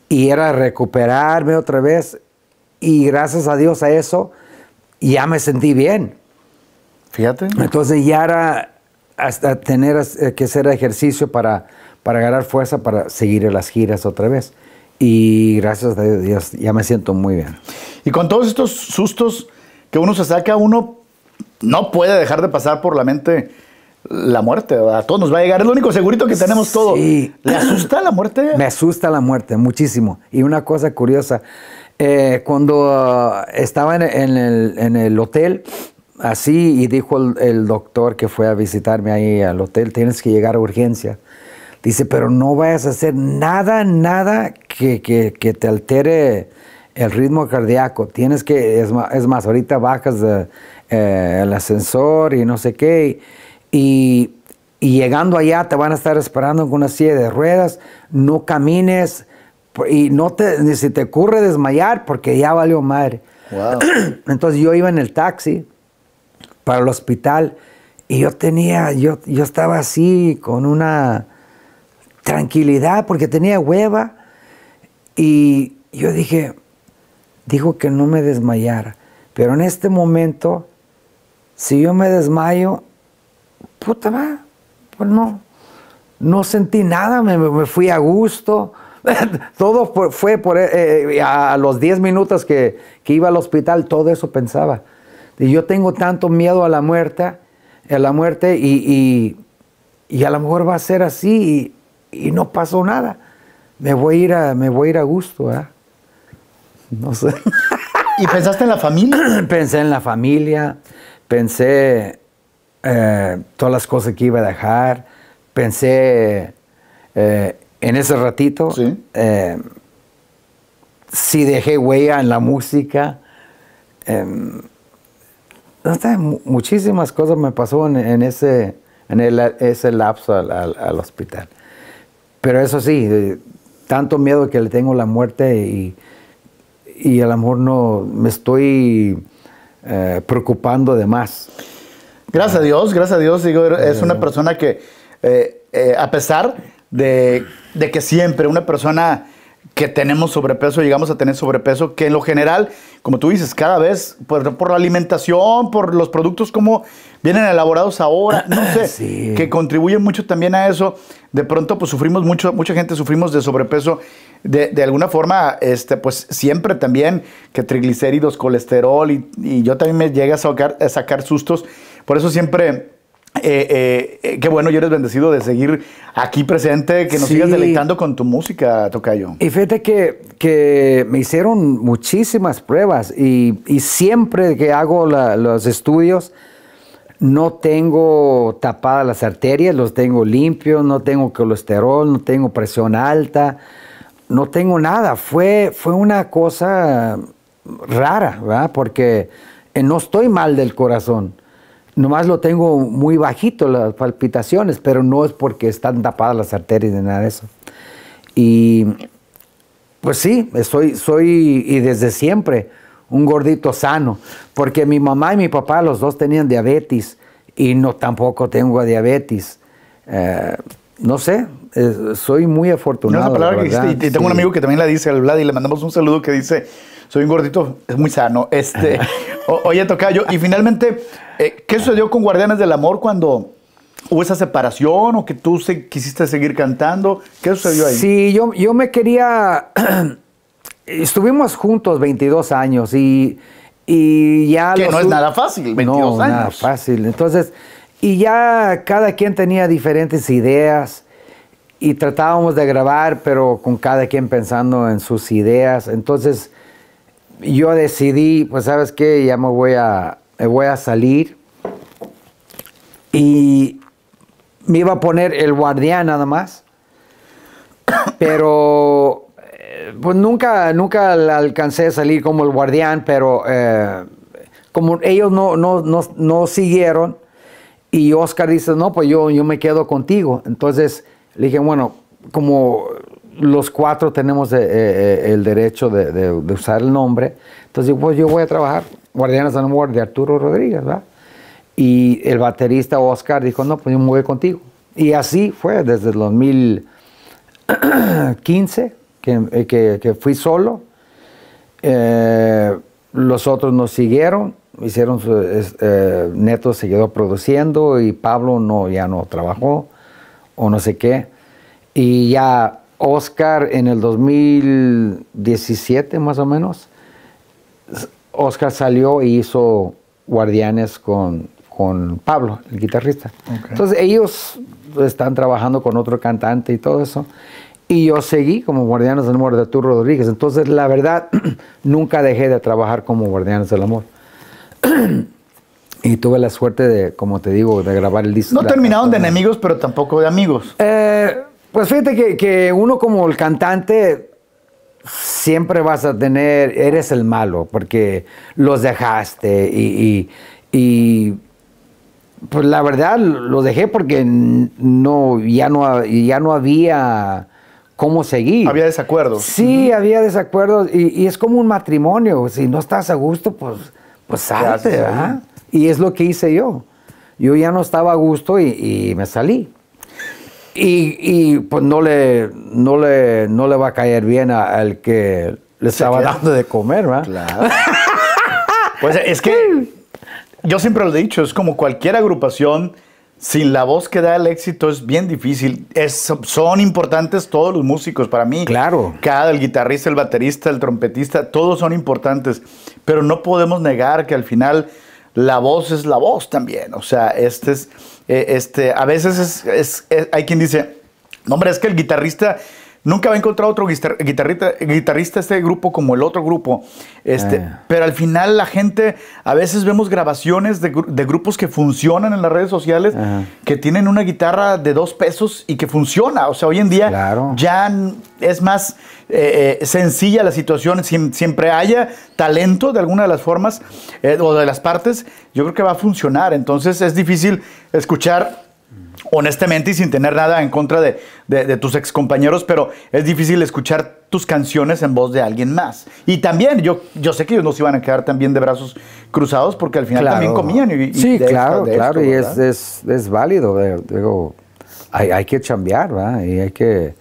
Y era recuperarme otra vez. Y gracias a Dios a eso, ya me sentí bien. Fíjate. Entonces ya era hasta tener eh, que hacer ejercicio para, para agarrar fuerza para seguir en las giras otra vez. Y gracias a Dios ya me siento muy bien. Y con todos estos sustos que uno se saca, uno no puede dejar de pasar por la mente la muerte. A todos nos va a llegar. Es lo único segurito que tenemos todo. Sí. ¿Le [clears throat] asusta la muerte? Me asusta la muerte muchísimo. Y una cosa curiosa, eh, cuando uh, estaba en, en el, en el hotel, así, y dijo el, el doctor que fue a visitarme ahí al hotel, tienes que llegar a urgencia. Dice, pero no vayas a hacer nada, nada que, que- que te altere el ritmo cardíaco. Tienes que, es más, es más ahorita bajas de, eh, el ascensor y no sé qué. Y, y llegando allá te van a estar esperando con una silla de ruedas. No camines y no te, ni se te ocurre desmayar porque ya valió madre. Wow. [clears throat] Entonces yo iba en el taxi para el hospital y yo tenía, yo, yo estaba así con una tranquilidad porque tenía hueva y yo dije, dijo que no me desmayara, pero en este momento, si yo me desmayo, puta madre, pues no, no sentí nada, me, me fui a gusto. [laughs] todo por- fue por eh, eh, a los 10 minutos que, que iba al hospital, todo eso pensaba. Y yo tengo tanto miedo a la muerte, a la muerte y, y, y a lo mejor va a ser así y, y no pasó nada. Me voy a ir a, me voy a, ir a gusto, ¿verdad? No sé. ¿Y pensaste en la familia? [clears throat] pensé en la familia, pensé eh, todas las cosas que iba a dejar, pensé eh, en ese ratito, Sí. eh, si dejé huella en la música. em, muchísimas cosas me pasó en, en ese, en el- ese lapso al, al- al hospital. Pero eso sí, tanto miedo que le tengo a la muerte y, y a lo mejor no me estoy eh, preocupando de más. Gracias a Dios, gracias a Dios, digo, es una persona que, eh, eh, a pesar de, de que siempre una persona que tenemos sobrepeso, llegamos a tener sobrepeso, que en lo general, como tú dices, cada vez por, por la alimentación, por los productos como vienen elaborados ahora, no [coughs] sé, Sí. que contribuyen mucho también a eso. De pronto, pues sufrimos mucho, mucha gente sufrimos de sobrepeso. De, de alguna forma, este, pues siempre también que triglicéridos, colesterol, y, y yo también me llega a sacar, a sacar sustos. Por eso siempre, eh, eh, qué bueno, yo eres bendecido de seguir aquí presente, que nos Sí. sigas deleitando con tu música, Tocayo. Y fíjate que, que me hicieron muchísimas pruebas y, y siempre que hago la- los estudios no tengo tapadas las arterias, los tengo limpios, no tengo colesterol, no tengo presión alta, no tengo nada. Fue, fue una cosa rara, ¿verdad? Porque eh, no estoy mal del corazón. Nomás lo tengo muy bajito, las palpitaciones, pero no es porque están tapadas las arterias ni nada de eso. Y pues sí, soy, soy y desde siempre un gordito sano, porque mi mamá y mi papá los dos tenían diabetes y no tampoco tengo diabetes. Eh, no sé, eh, soy muy No, afortunado. palabra que y, tengo un amigo que también la dice, al Vlad, y le mandamos un saludo que dice, soy un gordito, es muy sano. Este, [laughs] o- oye, Tocayo, y finalmente, eh, ¿qué sucedió con Guardianes del Amor cuando hubo esa separación o que tú se- quisiste seguir cantando? ¿Qué sucedió ahí? Sí, yo, yo me quería... [clears throat] Estuvimos juntos 22 años y, y ya... Que no es nada fácil, 22 no, nada años. fácil. Entonces, y ya cada quien tenía diferentes ideas y tratábamos de grabar, pero con cada quien pensando en sus ideas. Entonces, yo decidí, pues, ¿sabes qué? Ya me voy a, me voy a salir y me iba a poner el guardián nada más. [coughs] Pero eh, pues nunca, nunca alcancé a salir como el guardián, pero eh, como ellos no, no, no, no siguieron, y Oscar dice, no, pues yo, yo me quedo contigo. Entonces le dije, bueno, como los cuatro tenemos eh, eh, el derecho de, de- de usar el nombre, entonces pues yo voy a trabajar Guardianes del Amor de Arturo Rodríguez, ¿verdad? Y el baterista Oscar dijo, no, pues yo me voy contigo. Y así fue desde el 2015 que, que, que fui solo. Eh, los otros nos siguieron, hicieron su, eh, Neto se quedó produciendo y Pablo no, ya no trabajó o no sé qué. Y ya Oscar en el 2017 más o menos, Oscar salió e hizo Guardianes con, con Pablo, el guitarrista. Entonces ellos están trabajando con otro cantante y todo eso. Y yo seguí como Guardianes del Amor de Arturo Rodríguez. Entonces, la verdad, [clears throat] nunca dejé de trabajar como Guardianes del Amor. [clears throat] y tuve la suerte de, como te digo, de grabar el disco. No terminaron de enemigos, pero tampoco de amigos. Eh, pues fíjate que, que, uno como el cantante siempre vas a tener, eres el malo, porque los dejaste y, y, y pues la verdad los dejé porque no, ya no, ya no había cómo seguir. Había desacuerdos. Sí, había desacuerdos y, es como un matrimonio. Si no estás a gusto, pues, pues salte, ¿verdad? Y es lo que hice yo. Yo ya no estaba a gusto y, me salí. Y, pues no le, no, le, no le va a caer bien al que le estaba dando de comer, ¿verdad? Claro. [laughs] pues es que yo siempre lo he dicho, es como cualquier agrupación sin la voz que da el éxito es bien difícil. Es, son importantes todos los músicos para mí. Claro. Cada, el guitarrista, el baterista, el trompetista, todos son importantes. Pero no podemos negar que al final la voz es la voz también. O sea, este es, eh, este, a veces es, hay quien dice, no, hombre, es que el guitarrista Nunca va a encontrar otro guitarrista, guitarrista este grupo como el otro grupo. Este, eh. Pero al final la gente, a veces vemos grabaciones de, grupos que funcionan en las redes sociales, que tienen una guitarra de dos pesos y que funciona. O sea, hoy en día ya es más eh, eh, sencilla la situación. siempre haya talento de alguna de las formas o de las partes, yo creo que va a funcionar. Entonces es difícil escuchar honestamente y sin tener nada en contra de, de, tus ex compañeros, pero es difícil escuchar tus canciones en voz de alguien más. Y también, yo, yo sé que ellos no se iban a quedar también de brazos cruzados porque al final también comían. Y, sí, claro, claro, y es, es, es, válido. Digo, hay, hay, que chambear, ¿verdad? Y hay que...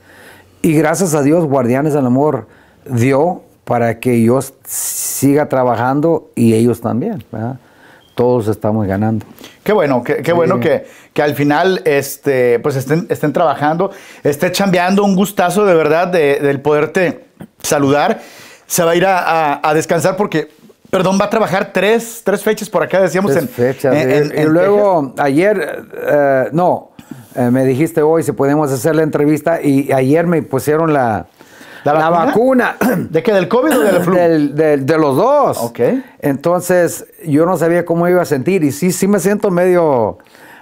Y gracias a Dios, Guardianes del Amor dio para que yo siga trabajando y ellos también, ¿verdad? Todos estamos ganando. Qué bueno, qué, bueno que, que, al final este, pues estén, estén trabajando, estén chambeando. Un gustazo de verdad de, del poderte saludar. Se va a ir a, a, descansar porque Perdón, va a trabajar tres, tres fechas por acá, decíamos. Tres fechas. y luego, ayer, eh, no, eh, me dijiste hoy si podemos hacer la entrevista y ayer me pusieron la, la, vacuna? [clears throat] ¿De qué? ¿Del COVID o del flu? de los dos. Ok. Entonces, yo no sabía cómo iba a sentir. Y sí, sí me siento medio,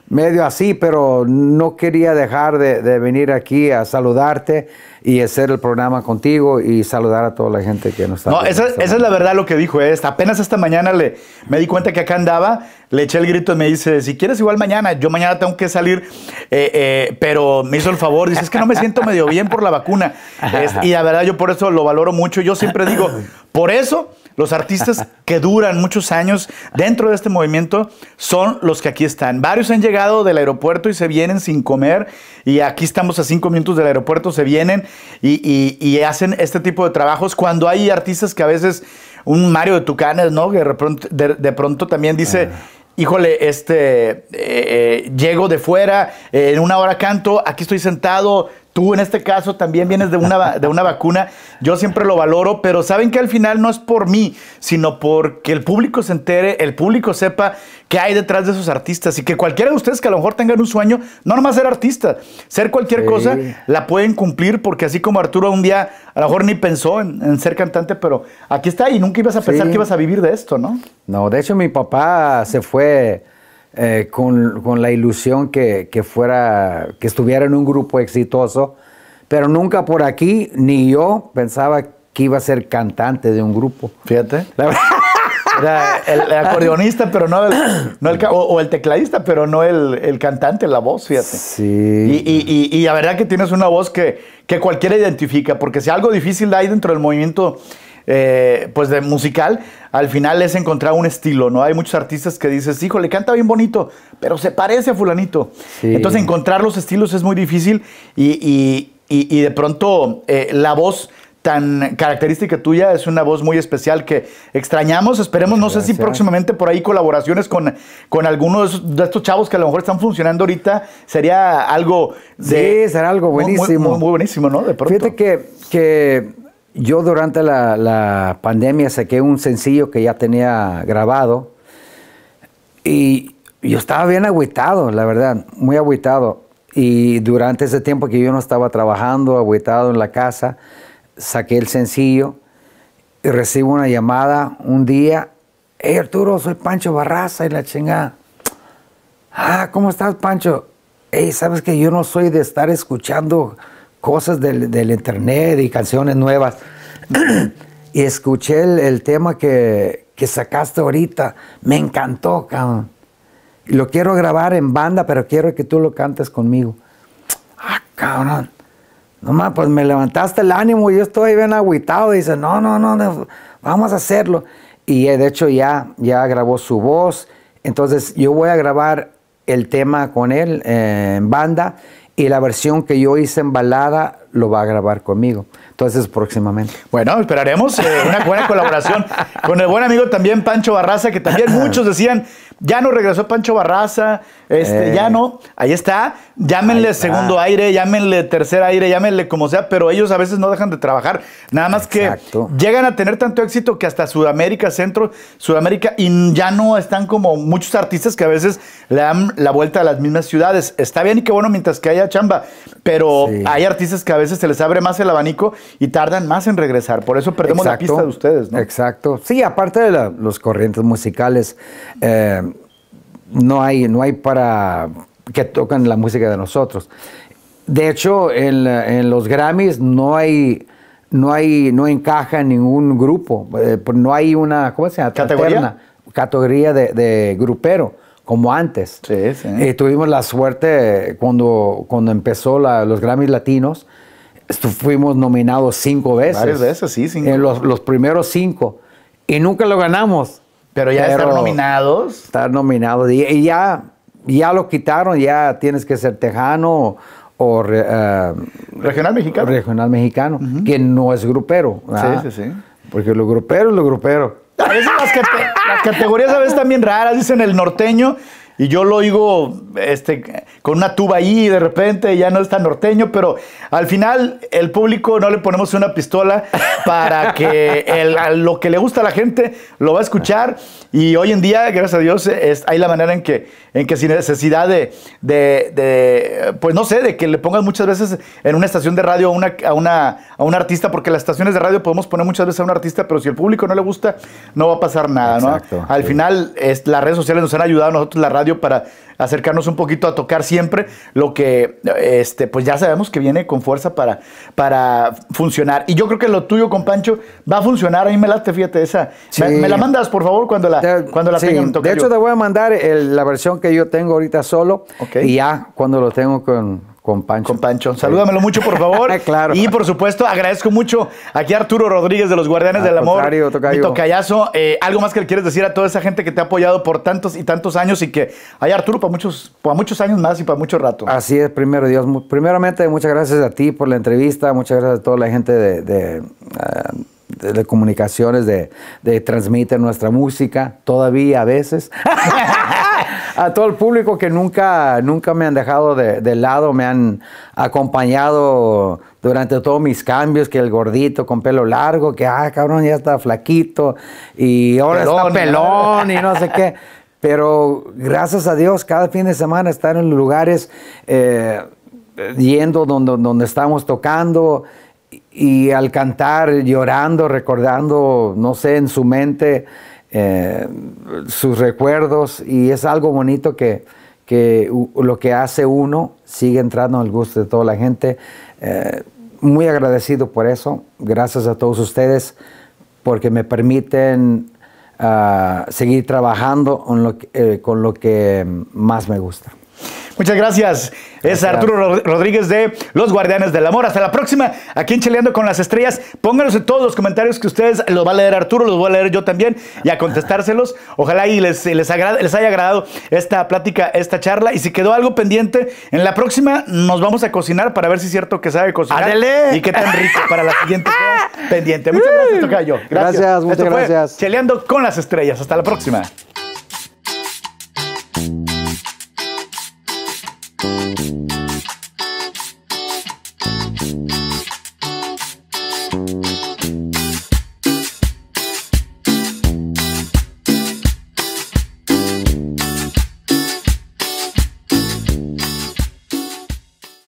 medio así, pero no quería dejar de, venir aquí a saludarte y hacer el programa contigo y saludar a toda la gente que nos está. No, esa, esa, es la verdad lo que dijo. esta. apenas esta mañana le, me di cuenta que acá andaba, le eché el grito y me dice, si quieres igual mañana, yo mañana tengo que salir, eh, eh, pero me hizo el favor, dice, es que no me siento medio bien por la vacuna. [laughs] y la verdad yo por eso lo valoro mucho. Yo siempre digo, por eso los artistas [laughs] que duran muchos años dentro de este movimiento son los que aquí están. Varios han llegado del aeropuerto y se vienen sin comer y aquí estamos a cinco minutos del aeropuerto, se vienen y, hacen este tipo de trabajos cuando hay artistas que a veces, un Mario de Tucanes, ¿no? Que de pronto, también dice... híjole, este, eh, eh, llego de fuera, eh, en una hora canto, aquí estoy sentado, Tú en este caso también vienes de una, de una vacuna. Yo siempre lo valoro, pero saben que al final no es por mí, sino porque el público se entere, el público sepa qué hay detrás de esos artistas y que cualquiera de ustedes que a lo mejor tengan un sueño, no nomás ser artista, ser cualquier cosa, la pueden cumplir porque así como Arturo un día a lo mejor ni pensó en, ser cantante, pero aquí está y nunca ibas a pensar que ibas a vivir de esto, ¿no? No, de hecho mi papá se fue eh, con, la ilusión que, fuera, que estuviera en un grupo exitoso, pero nunca por aquí, ni yo pensaba que iba a ser cantante de un grupo. Fíjate. Era el, acordeonista, pero no el, no el o, el tecladista, pero no el, cantante, la voz, fíjate. Sí. Y, y, la verdad que tienes una voz que, que cualquiera identifica, porque si algo difícil hay dentro del movimiento eh, pues de musical, al final es encontrar un estilo, ¿no? Hay muchos artistas que dices, hijo, le canta bien bonito, pero se parece a fulanito. Entonces encontrar los estilos es muy difícil y, de pronto eh, la voz tan característica tuya, es una voz muy especial que extrañamos. Esperemos, no sé si próximamente por ahí colaboraciones con, con algunos de estos chavos que a lo mejor están funcionando ahorita. Sería algo de. Sí, será algo buenísimo. Muy, buenísimo, ¿no? De pronto. Fíjate que, que yo durante la, la, pandemia saqué un sencillo que ya tenía grabado y yo estaba bien agüitado, la verdad, muy agüitado. Y durante ese tiempo que yo no estaba trabajando, agüitado en la casa, saqué el sencillo y recibo una llamada un día. Hey Arturo, soy Pancho Barraza y la chingada. Ah, ¿cómo estás, Pancho? Hey, sabes que yo no soy de estar escuchando cosas del, internet y canciones nuevas. [clears throat] y escuché el, tema que, que, sacaste ahorita. Me encantó, cabrón. Lo quiero grabar en banda, pero quiero que tú lo cantes conmigo. Ah, cabrón. No pues me levantaste el ánimo, yo estoy bien agüitado. dice, no, no, no, vamos a hacerlo. Y eh, de hecho ya, ya grabó su voz. Entonces yo voy a grabar el tema con él eh, en banda y la versión que yo hice en balada lo va a grabar conmigo. Entonces, próximamente. Bueno, esperaremos eh, una buena colaboración [laughs] con el buen amigo también Pancho Barraza, que también [laughs] muchos decían, ya no regresó Pancho Barraza, este, ya eh. no, ahí está, llámenle segundo aire, llámenle tercer aire, llámenle como sea, pero ellos a veces no dejan de trabajar. Nada más que llegan a tener tanto éxito que hasta Sudamérica, Centro, Sudamérica, y ya no están como muchos artistas que a veces le dan la vuelta a las mismas ciudades. Está bien y qué bueno mientras que haya chamba, pero hay artistas que a veces se les abre más el abanico y tardan más en regresar. Por eso perdemos la pista de ustedes, ¿no? Exacto. Sí, aparte de los corrientes musicales, eh, no, hay, no hay para que tocan la música de nosotros. De hecho, en, los Grammys no hay, no hay, no encaja en ningún grupo. Eh, no hay una, ¿cómo se llama? ¿Categoría? Categoría de, grupero como antes. Sí, sí. Eh, tuvimos la suerte cuando, cuando empezó los Grammys Latinos, fuimos nominados cinco veces. Varias veces, sí, cinco. En los, primeros cinco. Y nunca lo ganamos. Pero ya estar nominados. Estar nominados. Y, ya, ya lo quitaron, ya tienes que ser tejano o... Eh, regional mexicano. Regional mexicano, que no es grupero. Sí, sí, sí. Porque lo grupero es lo grupero. A veces las, las categorías a veces también raras, dicen el norteño y yo lo oigo este, con una tuba ahí y de repente ya no es tan norteño, pero al final el público no le ponemos una pistola para que el, lo que le gusta a la gente lo va a escuchar. Y hoy en día, gracias a Dios, es, hay la manera en que, en que sin necesidad de, de, pues no sé, de que le pongan muchas veces en una estación de radio a, una, a, una, a un artista, porque las estaciones de radio podemos poner muchas veces a un artista, pero si el público no le gusta, no va a pasar nada, ¿no? Al final, es, las redes sociales nos han ayudado nosotros, la radio, para acercarnos un poquito a tocar siempre lo que este, pues ya sabemos que viene con fuerza para, para funcionar. Y yo creo que lo tuyo con Pancho va a funcionar. A mí me late, fíjate, esa. Me, la mandas, por favor, cuando la, cuando la tengan. De hecho, te voy a mandar la versión que yo tengo ahorita solo. Y ya cuando lo tengo con, con Pancho. Con Pancho. Salúdamelo mucho, por favor. [laughs] claro. Y por supuesto, agradezco mucho aquí a Arturo Rodríguez de los Guardianes del Amor. Tocayo. Mi tocayazo. Eh, algo más que le quieres decir a toda esa gente que te ha apoyado por tantos y tantos años y que hay Arturo para muchos, para muchos años más y para mucho rato. Así es, primero Dios. Primeramente, muchas gracias a ti por la entrevista. Muchas gracias a toda la gente de, de, eh, comunicaciones, de, de transmitir nuestra música, todavía a veces. [laughs] a todo el público que nunca, nunca me han dejado de, lado, me han acompañado durante todos mis cambios, que el gordito con pelo largo, que, ah, cabrón, ya está flaquito, y ahora está pelón y no sé qué. Pero gracias a Dios, cada fin de semana estar en lugares eh, yendo donde, donde estamos tocando y al cantar, llorando, recordando, no sé, en su mente eh, sus recuerdos y es algo bonito que, que lo que hace uno sigue entrando al gusto de toda la gente. Eh, muy agradecido por eso. Gracias a todos ustedes porque me permiten ah, seguir trabajando lo, eh, con lo que más me gusta. Muchas gracias. Es Arturo Rodríguez de Los Guardianes del Amor. Hasta la próxima, aquí en Cheleando con las Estrellas. Pónganos en todos los comentarios que ustedes los va a leer Arturo, los voy a leer yo también y a contestárselos. Ojalá y les, les, les haya agradado esta plática, esta charla. Y si quedó algo pendiente, en la próxima nos vamos a cocinar para ver si es cierto que sabe cocinar. ¡Adele! Y qué tan rico para la siguiente [laughs] pendiente. Muchas gracias, Tocayo. Gracias, gracias muchas gracias. Cheleando con las Estrellas. Hasta la próxima. Thank you.